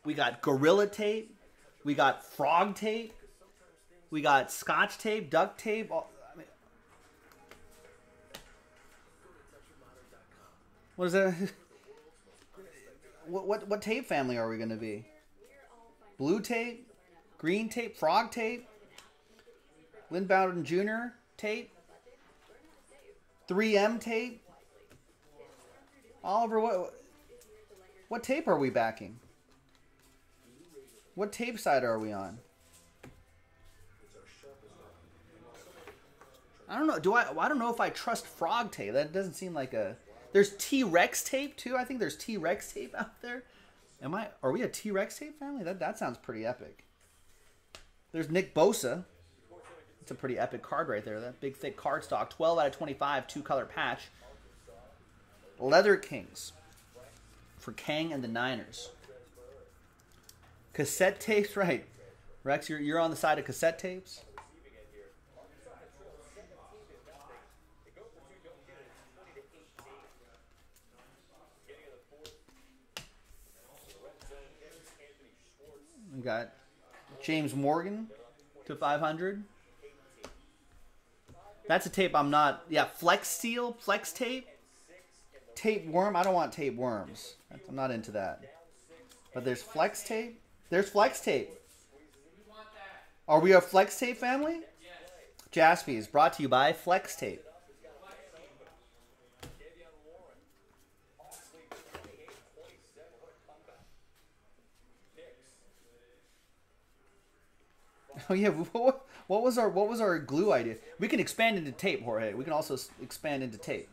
We got Gorilla tape. We got Frog tape. We got Scotch tape, duct tape. All, I mean, what is that? What, what what tape family are we going to be? Blue tape, green tape, frog tape. Lynn Bowden Jr. tape, 3M tape. Oliver, what what tape are we backing? What tape side are we on? I don't know. Do I? I don't know if I trust frog tape. That doesn't seem like a. There's T Rex tape too. I think there's T Rex tape out there. Am I? Are we a T Rex tape family? That that sounds pretty epic. There's Nick Bosa. It's a pretty epic card right there. That big thick card stock. 12 out of 25, two color patch. Leather Kings for Kang and the Niners. Cassette tapes, right? Rex, you're, you're on the side of cassette tapes. We got James Morgan to 500. That's a tape I'm not. Yeah, Flex Seal, Flex Tape. Tape Worm. I don't want tape worms. I'm not into that. But there's Flex Tape. There's Flex Tape. Are we a Flex Tape family? Jaspys, brought to you by Flex Tape. Oh yeah, what was our what was our glue idea? We can expand into tape, Jorge. We can also expand into tape.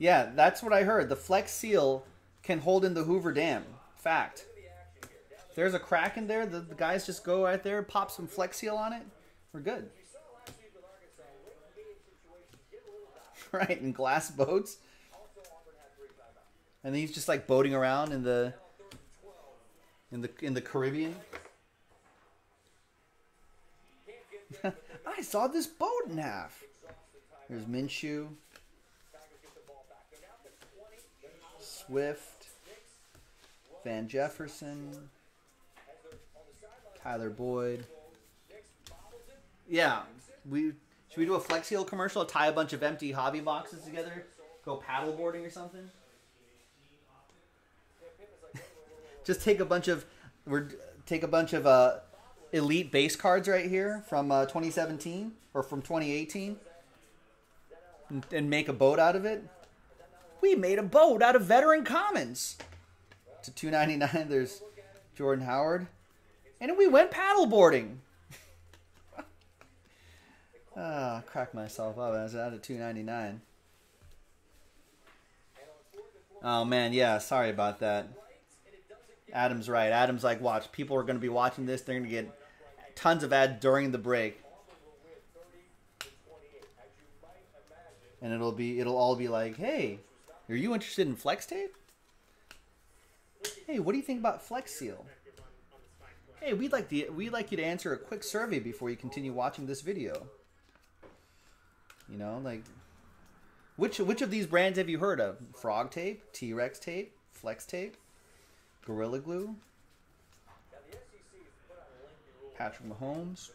Yeah, that's what I heard. The Flex Seal can hold in the Hoover Dam. Fact. There's a crack in there, the, the guys just go right there, pop some Flex Seal on it. We're good. Right, in glass boats. And he's just like boating around in the in the in the Caribbean. I saw this boat in half. There's Minshew. Swift. Van Jefferson. Tyler Boyd. Yeah, we should we do a Flex commercial? Tie a bunch of empty hobby boxes together, go paddleboarding or something. Just take a bunch of we're take a bunch of uh, elite base cards right here from uh, 2017 or from 2018 and, and make a boat out of it. We made a boat out of veteran commons. To 299 there's Jordan Howard. And we went paddleboarding. Ah, crack myself up. I was out of 299. Oh man, yeah, sorry about that. Adam's right. Adam's like, watch, people are going to be watching this. They're going to get tons of ads during the break. And it'll be it'll all be like, "Hey, are you interested in Flex Tape? Hey, what do you think about Flex Seal? Hey, we'd like to we'd like you to answer a quick survey before you continue watching this video." You know, like which which of these brands have you heard of? Frog Tape, T-Rex Tape, Flex Tape? Gorilla Glue, Patrick Mahomes.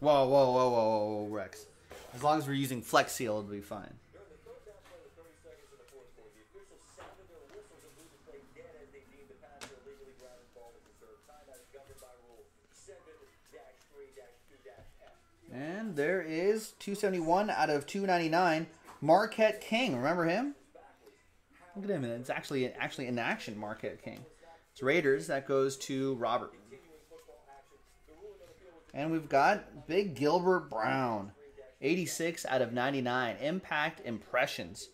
Whoa, whoa, whoa, whoa, whoa, Rex. As long as we're using Flex Seal, it'll be fine. And there is 271 out of 299. Marquette King. Remember him? Look at him. It's actually actually in action, Marquette King. It's Raiders. That goes to Robert. And we've got Big Gilbert Brown. 86 out of 99. Impact impressions.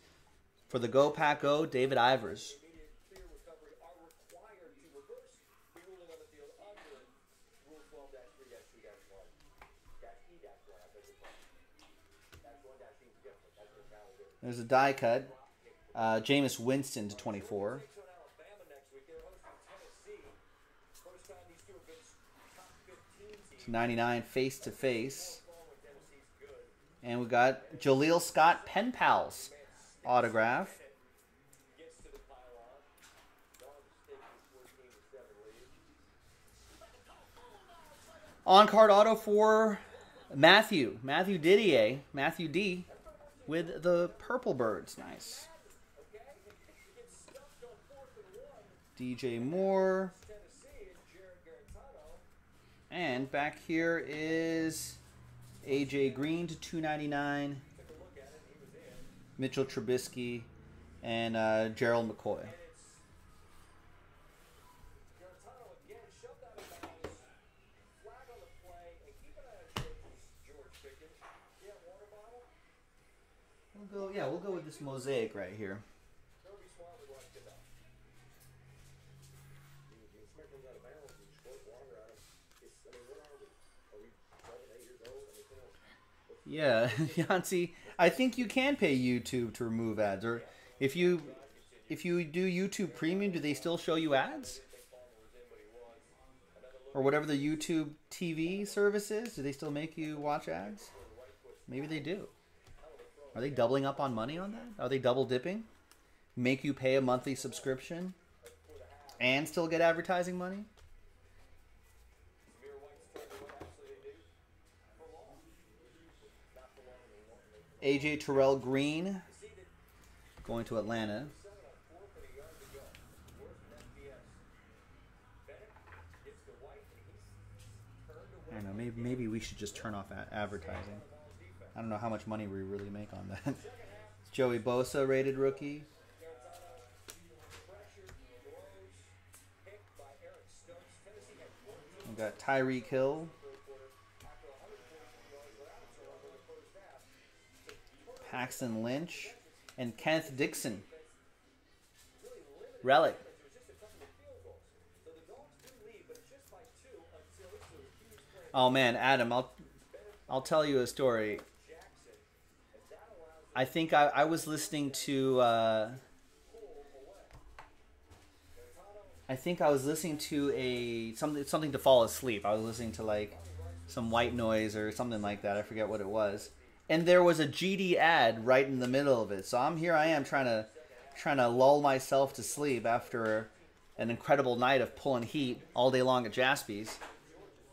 For the Go Pack Go, David Ivers. There's a die cut. Uh, Jameis Winston to 24. 99 face to face. And we got Jaleel Scott Pen Pals autograph. On card auto for Matthew. Matthew Didier. Matthew D with the purple birds. Nice. DJ Moore. And back here is AJ Green to 299. Mitchell Trubisky and uh, Gerald McCoy. We'll go, yeah, we'll go with this mosaic right here. Yeah, Yancy, I think you can pay YouTube to remove ads, or if you if you do YouTube Premium, do they still show you ads? Or whatever the YouTube TV service is, do they still make you watch ads? Maybe they do. Are they doubling up on money on that? Are they double dipping? Make you pay a monthly subscription and still get advertising money? AJ Terrell Green going to Atlanta. I don't know. Maybe maybe we should just turn off advertising. I don't know how much money we really make on that. Joey Bosa rated rookie. We got Tyreek Hill. Paxton Lynch and Kenneth Dixon. Relic. Oh man, Adam, I'll I'll tell you a story. I think I, I was listening to uh, I think I was listening to a something something to fall asleep. I was listening to like some white noise or something like that. I forget what it was. And there was a GD ad right in the middle of it. So I'm here I am trying to trying to lull myself to sleep after an incredible night of pulling heat all day long at Jaspy's.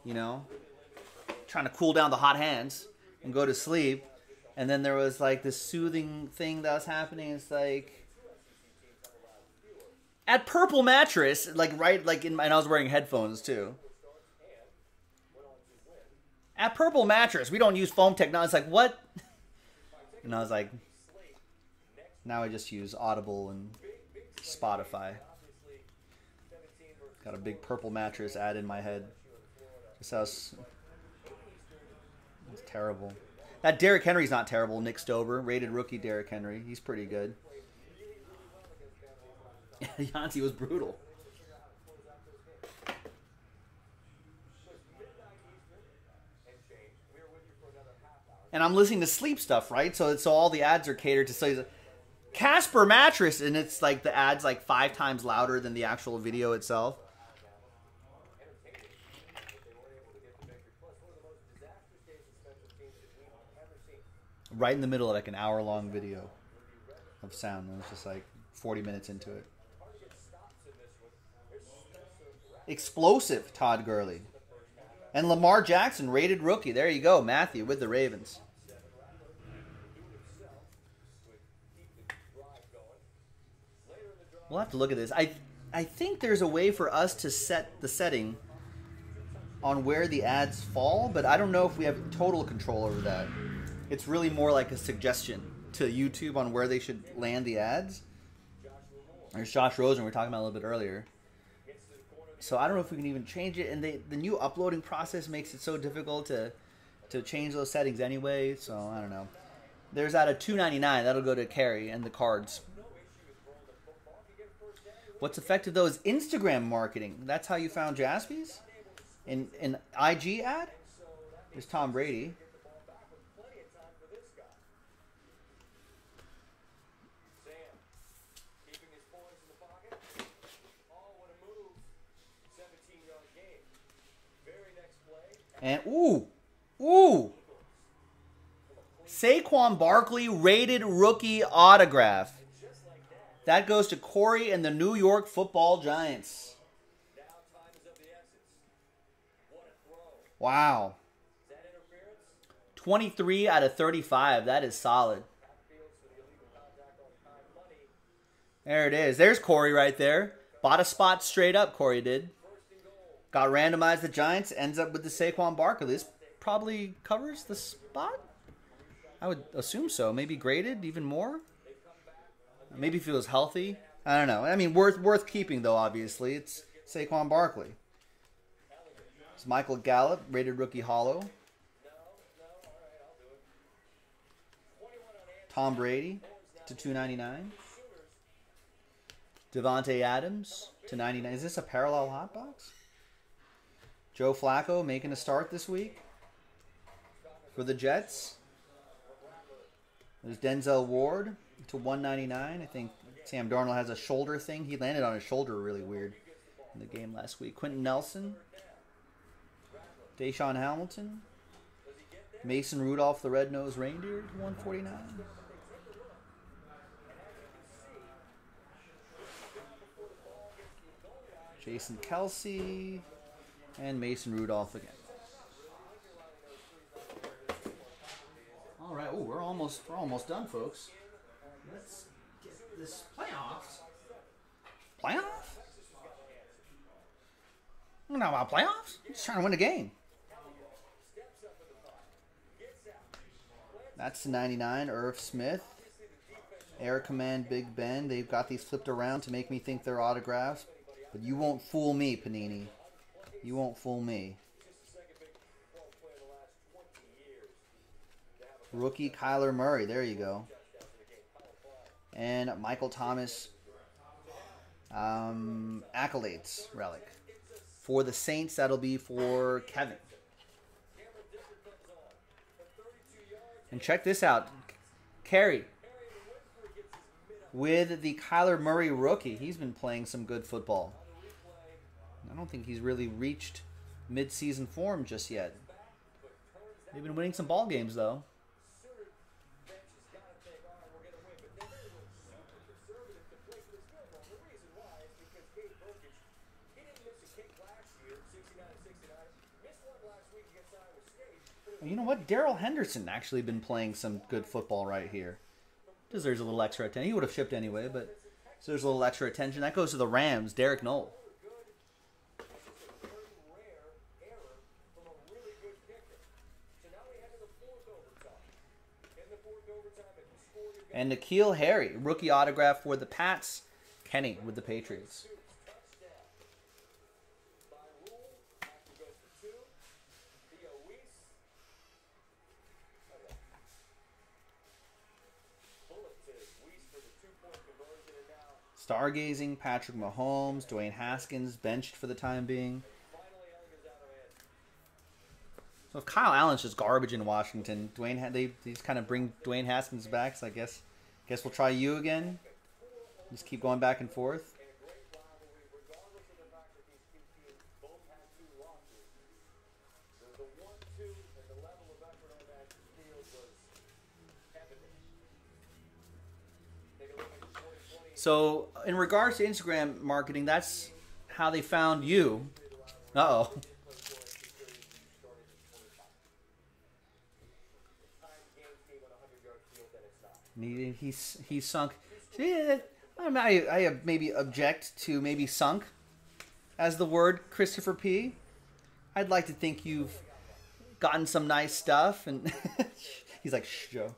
You know, trying to cool down the hot hands and go to sleep. And then there was like this soothing thing that was happening. It's like at Purple Mattress, like right, like in, and I was wearing headphones too. At Purple Mattress, we don't use foam technology. It's like what? And I was like, now I just use Audible and Spotify. Got a big Purple Mattress ad in my head. This house. It's terrible. That Derrick Henry's not terrible. Nick Stober, rated rookie Derrick Henry. He's pretty good. Yancy was brutal. And I'm listening to sleep stuff, right? So so all the ads are catered to so Casper mattress, and it's like the ads like five times louder than the actual video itself. Right in the middle of like an hour long video of sound, and it's just like 40 minutes into it. Explosive Todd Gurley. And Lamar Jackson, rated rookie. There you go, Matthew with the Ravens. We'll have to look at this. I I think there's a way for us to set the setting on where the ads fall, but I don't know if we have total control over that. It's really more like a suggestion to YouTube on where they should land the ads. There's Josh Rosen we were talking about a little bit earlier. So I don't know if we can even change it, and they, the new uploading process makes it so difficult to to change those settings anyway. So I don't know. There's out of 2.99 that'll go to carry and the cards. What's effective though is Instagram marketing. That's how you found Jaspy's? In an IG ad? There's Tom Brady. And ooh, ooh. Saquon Barkley rated rookie autograph. That goes to Corey and the New York Football Giants. Wow. 23 out of 35. That is solid. There it is. There's Corey right there. Bought a spot straight up, Corey did. Got randomized the Giants, ends up with the Saquon Barkley. This probably covers the spot? I would assume so. Maybe graded even more? Maybe if he was healthy. I don't know. I mean, worth worth keeping though. Obviously, it's Saquon Barkley. It's Michael Gallup, rated rookie hollow. Tom Brady to 299. Davante Adams to 99. Is this a parallel hot box? Joe Flacco making a start this week for the Jets. There's Denzel Ward to 199. I think Sam Darnold has a shoulder thing. He landed on his shoulder really weird in the game last week. Quenton Nelson. DaeSean Hamilton. Mason Rudolph, the red-nosed reindeer, to 149. Jason Kelce and Mason Rudolph again. All right, oh, we're almost we're almost done, folks. Let's get this playoffs. Playoffs? I don't about playoffs. I'm just trying to win a game. That's the 99, Irv Smith. Air Command Big Ben. They've got these flipped around to make me think they're autographs. But you won't fool me, Panini. You won't fool me. Rookie Kyler Murray. There you go. And Michael Thomas um, accolades relic. For the Saints, that'll be for Kevin. And check this out. Carey. With the Kyler Murray rookie. He's been playing some good football. I don't think he's really reached mid-season form just yet. They've been winning some ball games though. You know what? Darrell Henderson actually been playing some good football right here. Deserves a little extra attention. He would have shipped anyway, but so there's a little extra attention. That goes to the Rams, Derek Knoll. And N'Keal Harry, rookie autograph for the Pats. Kenny with the Patriots. Stargazing, Patrick Mahomes, Dwayne Haskins benched for the time being. So if Kyle Allen's just garbage in Washington, Dwayne they these kind of bring Dwayne Haskins back. So I guess guess we'll try you again. Just keep going back and forth. So, in regards to Instagram marketing, that's how they found you. Uh oh. He, he's he's sunk. I, I maybe object to maybe sunk as the word Christopher P. I'd like to think you've gotten some nice stuff, and he's like, Shh, Joe,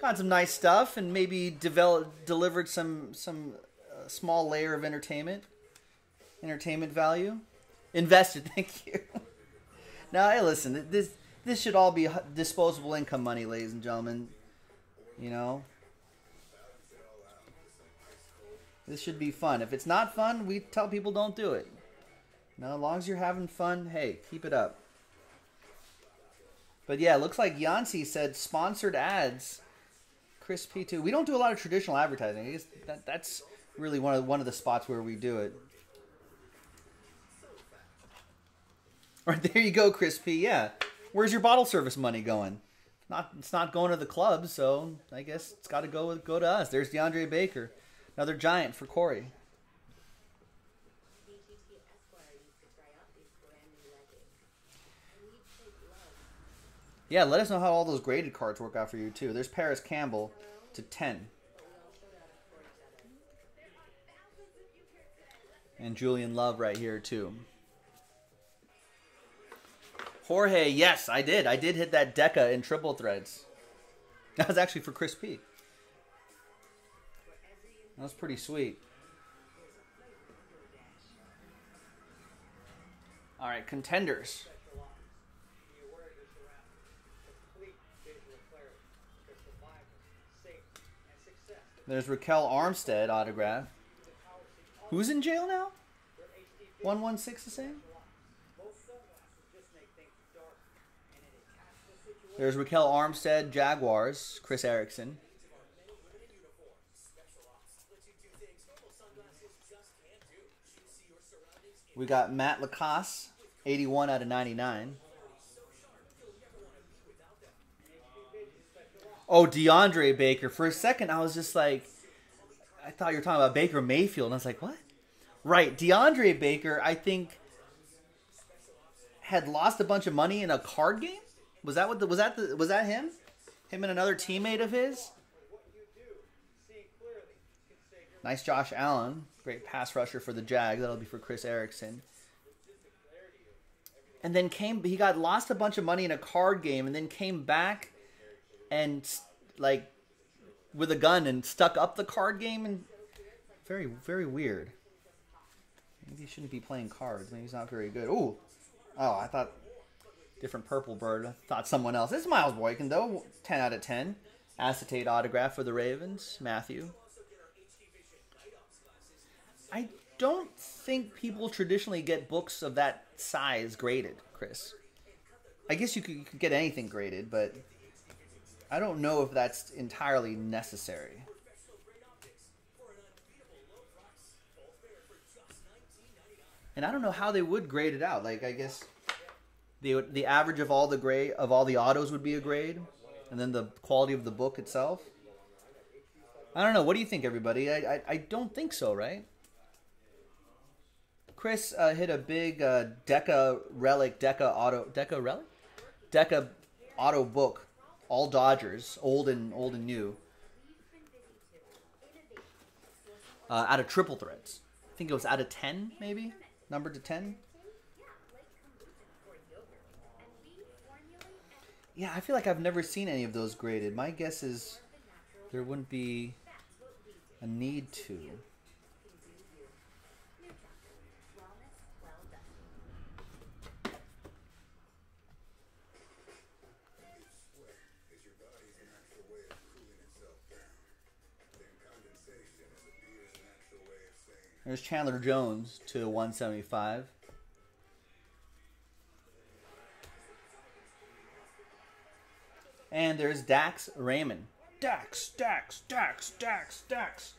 got some nice stuff, and maybe developed delivered some some uh, small layer of entertainment, entertainment value, invested. Thank you. now, hey, listen, this this should all be disposable income money, ladies and gentlemen. You know, This should be fun. If it's not fun, we tell people don't do it. Now, as long as you're having fun, hey, keep it up. But yeah, looks like Yancey said sponsored ads. Chris P2. We don't do a lot of traditional advertising. I guess that, that's really one of one of the spots where we do it. Right there you go, Chris P. Yeah, where's your bottle service money going? Not it's not going to the club, so I guess it's got to go go to us. There's DeAndre Baker. Another giant for Corey. Yeah, let us know how all those graded cards work out for you too. There's Paris Campbell to 10. And Julian Love right here too. Jorge, yes, I did. I did hit that Deca in triple threads. That was actually for Chris P. That was pretty sweet. All right, contenders. There's Ryquell Armstead autograph. Who's in jail now? 116 the same? There's Ryquell Armstead, Jaguars, Chris Erickson. We got Matt LaCosse, 81 out of 99. Oh, DeAndre Baker. For a second, I was just like, I thought you were talking about Baker Mayfield. And I was like, what? Right. DeAndre Baker, I think, had lost a bunch of money in a card game. Was that what the, was that the, was that him? Him and another teammate of his? Nice Josh Allen. Great pass rusher for the Jag. That'll be for Chris Erickson. And then came he got lost a bunch of money in a card game and then came back and like with a gun and stuck up the card game and very very weird. Maybe he shouldn't be playing cards. Maybe he's not very good. Ooh. Oh, I thought different purple bird. I thought someone else. This is Miles Boykin though. Ten out of ten. Acetate autograph for the Ravens. Matthew. I don't think people traditionally get books of that size graded, Chris. I guess you could, you could get anything graded, but I don't know if that's entirely necessary. And I don't know how they would grade it out. Like I guess the the average of all the grade of all the autos would be a grade, and then the quality of the book itself. I don't know. What do you think, everybody? I I, I don't think so, right? Chris uh, hit a big uh, Deca relic, Deca auto, Deca relic, Deca auto book, all Dodgers, old and old and new, uh, out of triple threads. I think it was out of ten, maybe numbered to ten. Yeah, I feel like I've never seen any of those graded. My guess is there wouldn't be a need to. There's Chandler Jones to 175. And there's Dax Raymond. Dax, Dax, Dax, Dax, Dax.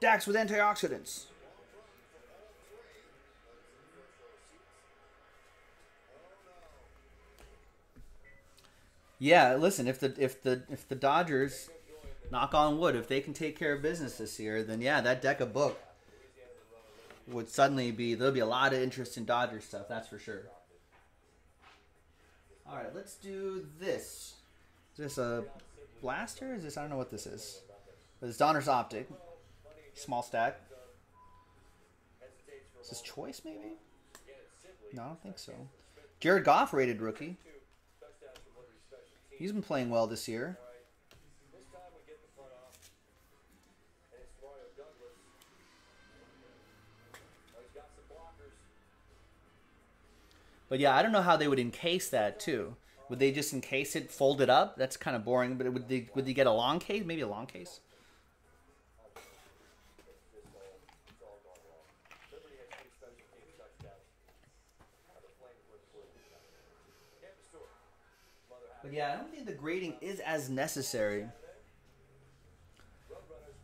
Dax with antioxidants. Yeah, listen, if the if the if the Dodgers knock on wood, if they can take care of business this year, then yeah, that Deca book would suddenly be there'll be a lot of interest in Dodger stuff, that's for sure. All right, let's do this. Is this a blaster? Is this I don't know what this is. But it's Donruss Optic. Small stack. Is this choice maybe? No, I don't think so. Jared Goff rated rookie. He's been playing well this year. But yeah, I don't know how they would encase that too. Would they just encase it, fold it up? That's kind of boring. But would they would they get a long case? Maybe a long case. But yeah, I don't think the grading is as necessary.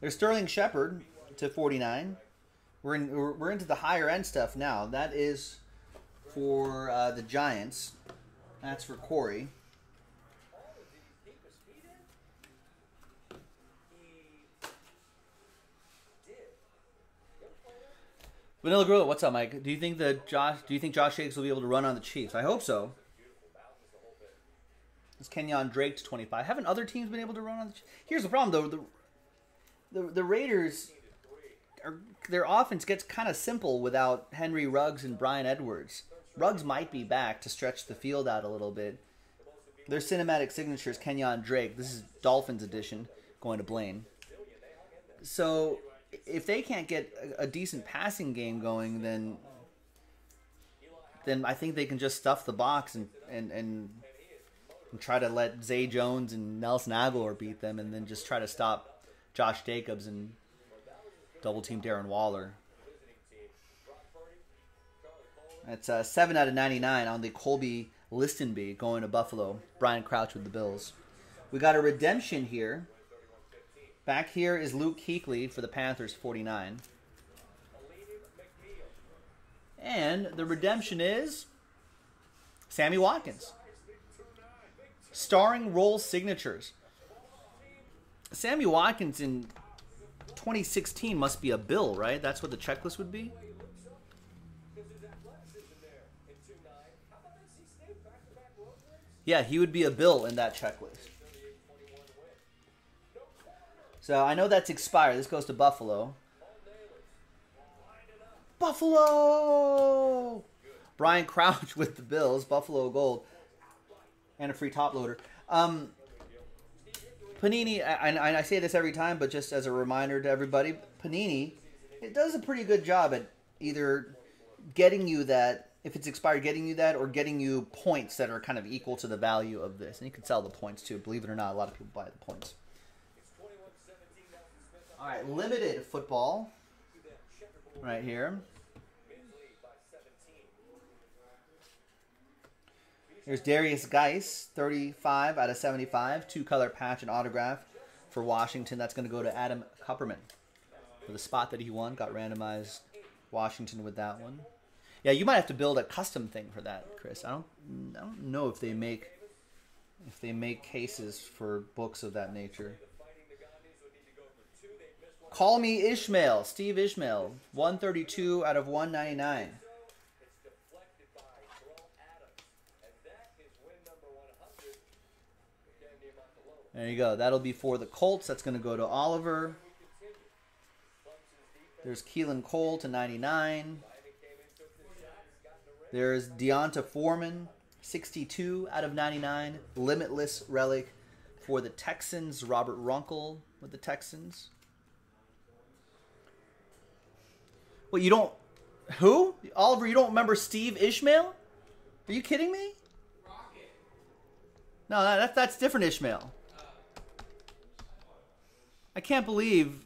There's Sterling Shepard to 49. We're in we're, we're into the higher end stuff now. That is for uh, the Giants. That's for Corey. Vanilla Gorilla, what's up, Mike? Do you think that Josh? Do you think Josh Jacobs will be able to run on the Chiefs? I hope so. It's Kenyan Drake to twenty five. Haven't other teams been able to run on the? Chiefs? Here's the problem, though. The the, the Raiders, are, their offense gets kind of simple without Henry Ruggs and Bryan Edwards. Ruggs might be back to stretch the field out a little bit. Their cinematic signatures, Kenyan Drake. This is Dolphins edition, going to Blaine. So if they can't get a, a decent passing game going, then then I think they can just stuff the box and and, and, and try to let Zay Jones and Nelson Agholor beat them, and then just try to stop Josh Jacobs and double team Darren Waller. That's uh, 7 out of 99 on the Colby Listenbee going to Buffalo. Brian Crouch with the Bills. We got a redemption here. Back here is Luke Kuechly for the Panthers, 49. And the redemption is Sammy Watkins. Starring role signatures. Sammy Watkins in 2016 must be a bill, right? That's what the checklist would be? Yeah, he would be a bill in that checklist. So I know that's expired. This goes to Buffalo. Buffalo! Brian Crouch with the Bills, Buffalo Gold, and a free top loader. Um, Panini, and I, I say this every time, but just as a reminder to everybody, Panini, it does a pretty good job at either getting you that if it's expired, getting you that, or getting you points that are kind of equal to the value of this. And you can sell the points too. Believe it or not, a lot of people buy the points. All right, limited football right here. Here's Derrius Guice, 35 out of 75, two color patch and autograph for Washington. That's going to go to Adam Kupperman for the spot that he won. Got randomized Washington with that one. Yeah, you might have to build a custom thing for that, Chris. I don't, I don't know if they make, if they make cases for books of that nature. Call me Ishmael, Steve Ishmael, 132 out of 199. There you go. That'll be for the Colts. That's going to go to Oliver. There's Keelan Cole to 99. There's D'Onta Foreman, 62 out of 99. Limitless relic for the Texans. Robert Runkle with the Texans. Well, you don't. Who? Oliver, you don't remember Steve Ishmael? Are you kidding me? No, that, that's different Ishmael. I can't believe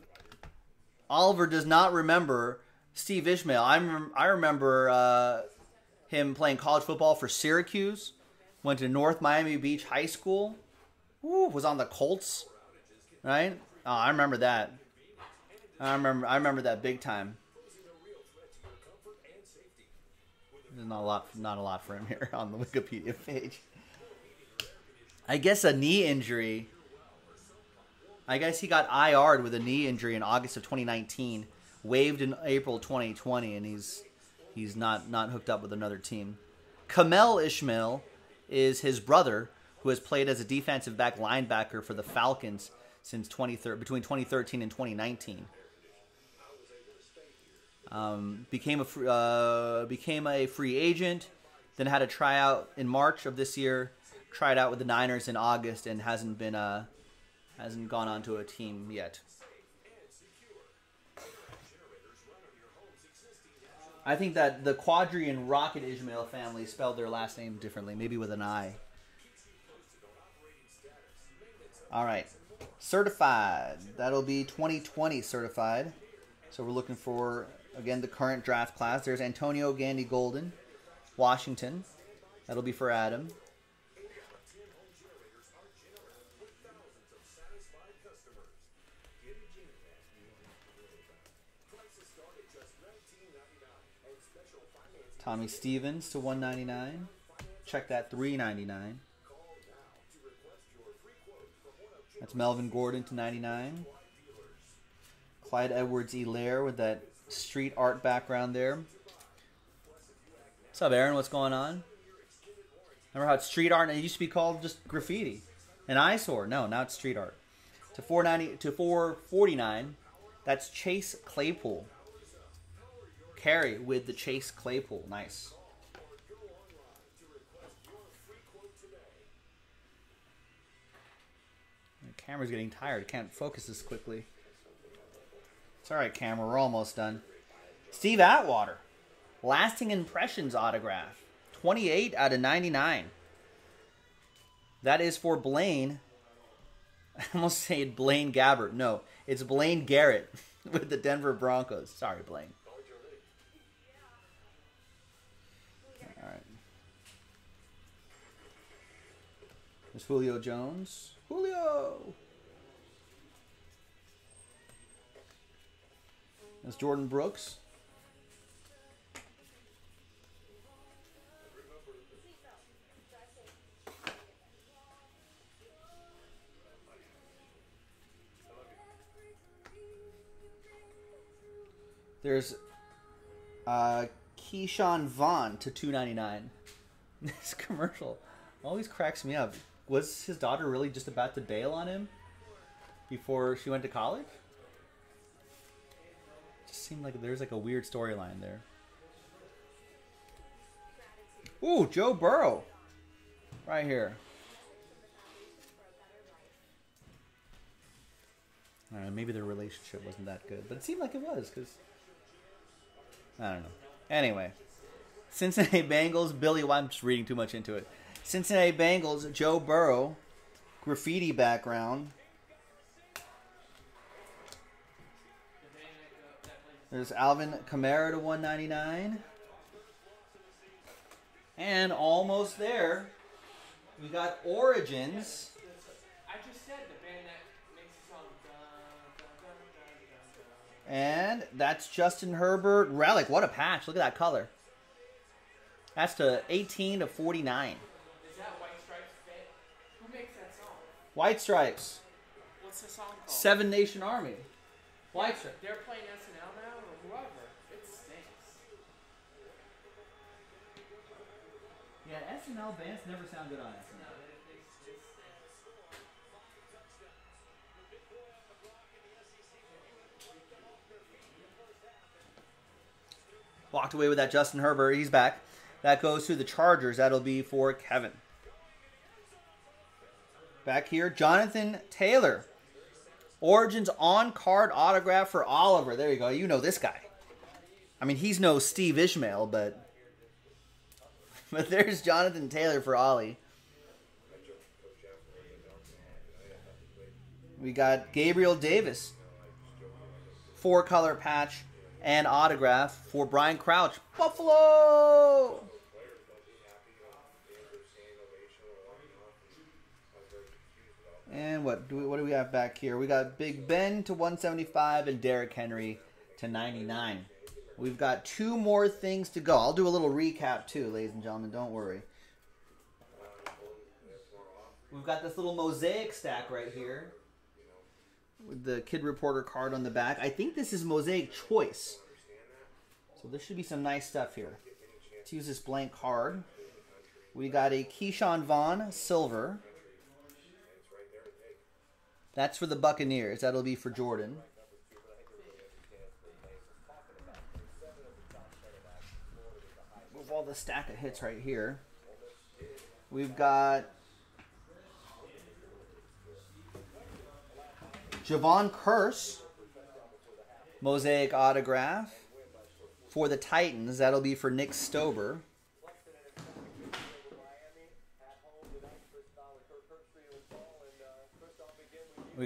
Oliver does not remember Steve Ishmael. I, rem- I remember uh, him playing college football for Syracuse. Went to North Miami Beach High School. Ooh, was on the Colts, right? Oh, I remember that. I remember. I remember that big time. There's not a lot. Not a lot for him here on the Wikipedia page. I guess a knee injury I guess he got IR'd with a knee injury in August of 2019, waived in April 2020, and he's he's not not hooked up with another team. Kemal Ishmael is his brother, who has played as a defensive back linebacker for the Falcons since 2013 between 2013 and 2019. Um, became a uh, became a free agent, then had a tryout in March of this year. Tried out with the Niners in August and hasn't been uh, hasn't gone on to a team yet. I think that the Qadry and Rocket Ishmael family spelled their last name differently, maybe with an I. All right. Certified. That'll be 2020 certified. So we're looking for, again, the current draft class. There's Antonio Gandy Golden, Washington. That'll be for Adam. Tommy Stevens to 199. Check that 399. That's Melvin Gordon to 99. Clyde Edwards Helaire with that street art background there. What's up, Aaron? What's going on? Remember how it's street art and it used to be called just graffiti? An eyesore. No, now it's street art. To 490 to 449. That's Chase Claypool carry with the Chase Claypool. Nice. The camera's getting tired. Can't focus this quickly. It's alright, camera. We're almost done. Steve Atwater. Lasting Impressions autograph. 28 out of 99. That is for Blaine. I almost said Blaine Gabbert. No, It's Blaine Garrett with the Denver Broncos. Sorry, Blaine. There's Julio Jones. Julio. There's Jordan Brooks. There's uh, Ke'Shawn Vaughn to two ninety nine. This commercial always cracks me up. Was his daughter really just about to bail on him before she went to college? Just seemed like there's like a weird storyline there. Ooh, Joe Burrow, right here. I don't know, maybe their relationship wasn't that good, but it seemed like it was because I don't know. Anyway, Cincinnati Bengals, Billy. Well, I'm just reading too much into it. Cincinnati Bengals, Joe Burrow, graffiti background. There's Alvin Kamara to 199. And almost there, we got Origins. I just said the band that makes the song. Dun, dun, dun, dun, dun, dun. And that's Justin Herbert Relic. What a patch. Look at that color. That's to 18 to 49. Is that White Stripes fit? Who makes that song? White Stripes. What's the song called? Seven Nation Army. White Stripes. They're playing SNL now or whoever. It stinks. Yeah, SNL bands never sound good on No, SNL. stinks. Walked away with that Justin Herbert. He's back. That goes to the Chargers. That'll be for Kevin. Back here, Jonathan Taylor. Origins on card autograph for Oliver. There you go. You know this guy. I mean, he's no Steve Ishmael, but but there's Jonathan Taylor for Ollie. We got Gabriel Davis, four color patch and autograph for Brian Crouch. Buffalo! And what do we, what do we have back here? We got Big Ben to 175 and Derrick Henry to 99. We've got two more things to go. I'll do a little recap too, ladies and gentlemen. Don't worry. We've got this little mosaic stack right here with the Kid Reporter card on the back. I think this is Mosaic Choice. So there should be some nice stuff here. Let's use this blank card. We got a Ke'Shawn Vaughn Silver. That's for the Buccaneers. That'll be for Jordan. Move all the stack of hits right here. We've got Jevon Kearse, Mosaic autograph for the Titans. That'll be for Nick Stober.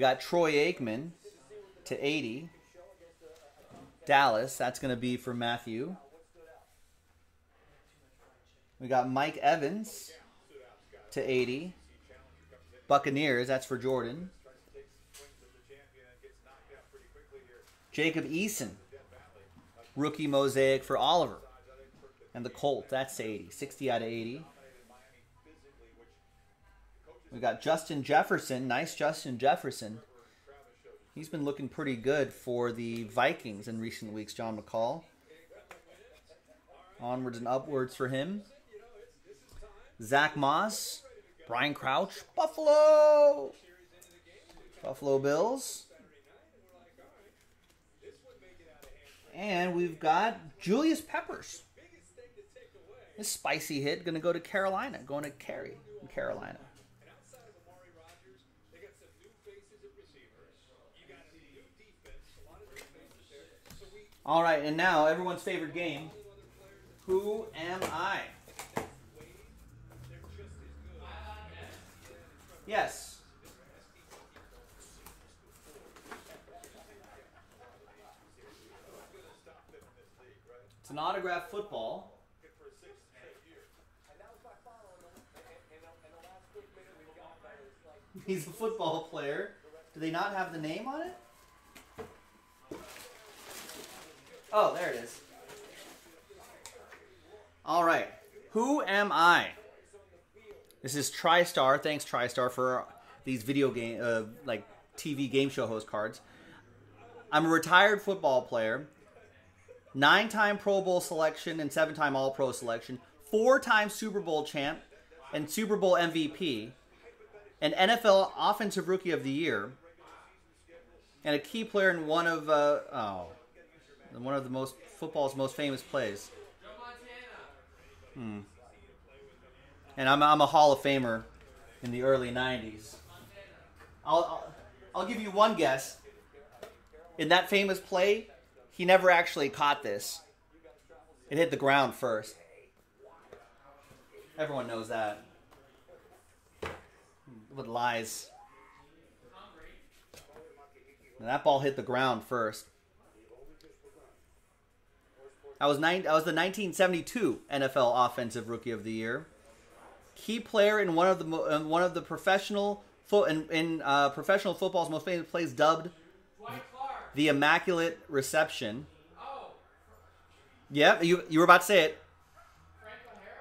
We got Troy Aikman to 80. Dallas, that's going to be for Matthew. We got Mike Evans to 80. Buccaneers, that's for Jordan. Jacob Eason, rookie mosaic for Oliver. And the Colt, that's 80. 60 out of 80. We got Justin Jefferson, nice Justin Jefferson. He's been looking pretty good for the Vikings in recent weeks, John McCall. Onwards and upwards for him. Zach Moss, Brian Crouch, Buffalo. Buffalo Bills. And we've got Julius Peppers. This spicy hit going to go to Carolina, going to Carey in Carolina. All right, and now everyone's favorite game. Who am I? Yes. It's an autograph football. He's a football player. Do they not have the name on it? Oh, there it is. All right. Who am I? This is TriStar. Thanks, TriStar, for these video game, uh, like TV game show host cards. I'm a retired football player, nine time Pro Bowl selection and seven time All Pro selection, four time Super Bowl champ and Super Bowl MVP, an NFL Offensive Rookie of the Year, and a key player in one of uh, oh, one of the most football's most famous plays. Hmm. And I'm I'm a Hall of Famer in the early '90s. I'll, I'll I'll give you one guess. In that famous play, he never actually caught this. It hit the ground first. Everyone knows that. With lies. And that ball hit the ground first. I was nine. I was the 1972 NFL Offensive Rookie of the Year. Key player in one of the in one of the professional fo- in, in uh, professional football's most famous plays, dubbed the Immaculate Reception. Yep, you you were about to say it.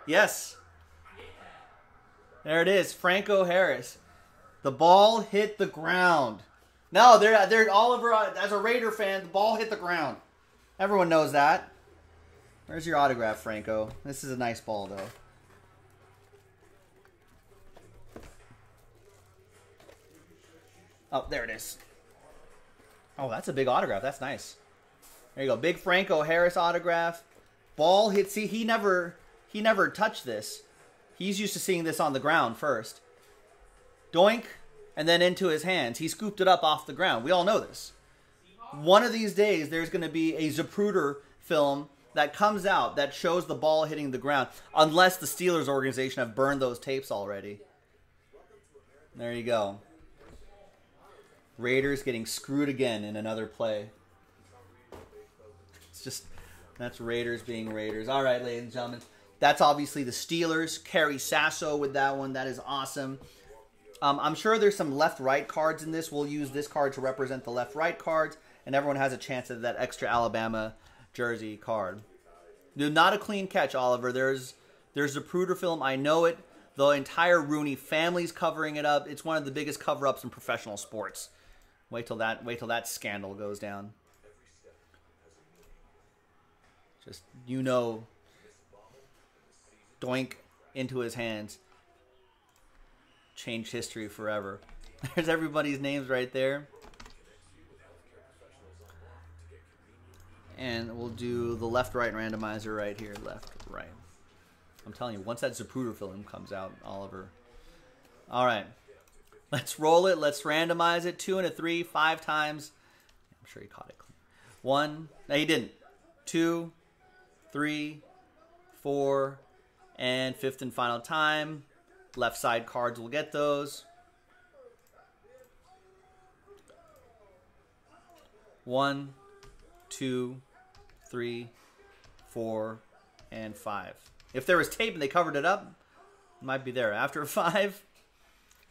Yes. There it is, Franco Harris. The ball hit the ground. No, they're they're Oliver as a Raider fan. The ball hit the ground. Everyone knows that. Where's your autograph, Franco? This is a nice ball, though. Oh, there it is. Oh, that's a big autograph. That's nice. There you go. Big Franco Harris autograph. Ball hit. See, he never he never touched this. He's used to seeing this on the ground first. Doink, and then into his hands. He scooped it up off the ground. We all know this. One of these days, there's going to be a Zapruder film that comes out that shows the ball hitting the ground, unless the Steelers organization have burned those tapes already. There you go. Raiders getting screwed again in another play. It's just that's Raiders being Raiders. All right, ladies and gentlemen, that's obviously the Steelers. Kerry Sasso with that one. That is awesome. Um, I'm sure there's some left-right cards in this. We'll use this card to represent the left-right cards, and everyone has a chance at that extra Alabama jersey card. Not a clean catch, Oliver. There's there's a Pruder film. I know it. The entire Rooney family's covering it up. It's one of the biggest cover-ups in professional sports. Wait till that wait till that scandal goes down. Just you know doink into his hands. Change history forever. There's everybody's names right there. And we'll do the left right randomizer right here. Left, right. I'm telling you, once that Zapruder film comes out, Oliver. All right. Let's roll it. Let's randomize it. Two and a three, five times. I'm sure he caught it. One. No, he didn't. Two, three, four, and fifth and final time. Left side cards will get those. One, two, three, four, and five. If there was tape and they covered it up, it might be there. After five,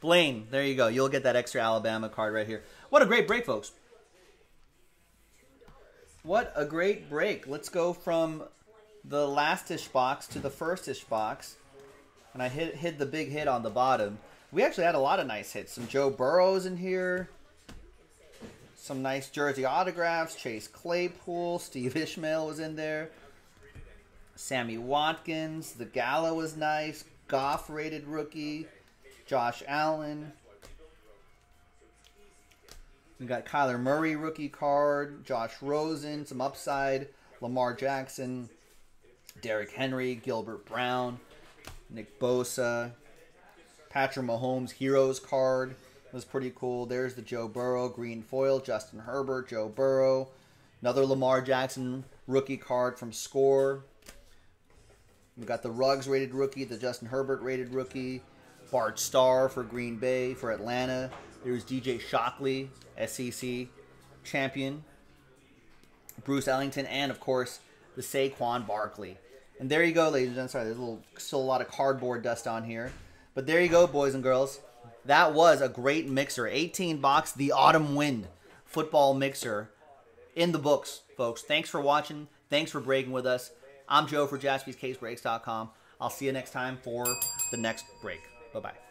Blaine, there you go. You'll get that extra Alabama card right here. What a great break, folks. What a great break. Let's go from the last-ish box to the first-ish box. And I hit, hit the big hit on the bottom. We actually had a lot of nice hits. Some Joe Burrows in here. Some nice jersey autographs. Chase Claypool. Steve Ishmael was in there. Sammy Watkins. The Gala was nice. Goff rated rookie. Josh Allen. We got Kyler Murray rookie card. Josh Rosen. Some upside. Lamar Jackson. Derrick Henry. Gilbert Brown. Nick Bosa. Patrick Mahomes Heroes card was pretty cool. There's the Joe Burrow green foil, Justin Herbert, Joe Burrow. Another Lamar Jackson rookie card from Score. We got the Ruggs rated rookie, the Justin Herbert rated rookie, Bart Starr for Green Bay for Atlanta. There's DJ Shockley, SEC champion. Bruce Ellington, and of course the Saquon Barkley. And there you go, ladies and gentlemen. Sorry, there's a little, still a lot of cardboard dust on here. But there you go, boys and girls. That was a great mixer. 18 box, the Autumn Wind football mixer in the books, folks. Thanks for watching. Thanks for breaking with us. I'm Joe for jaspyscasebreaks.com. I'll see you next time for the next break. Bye bye.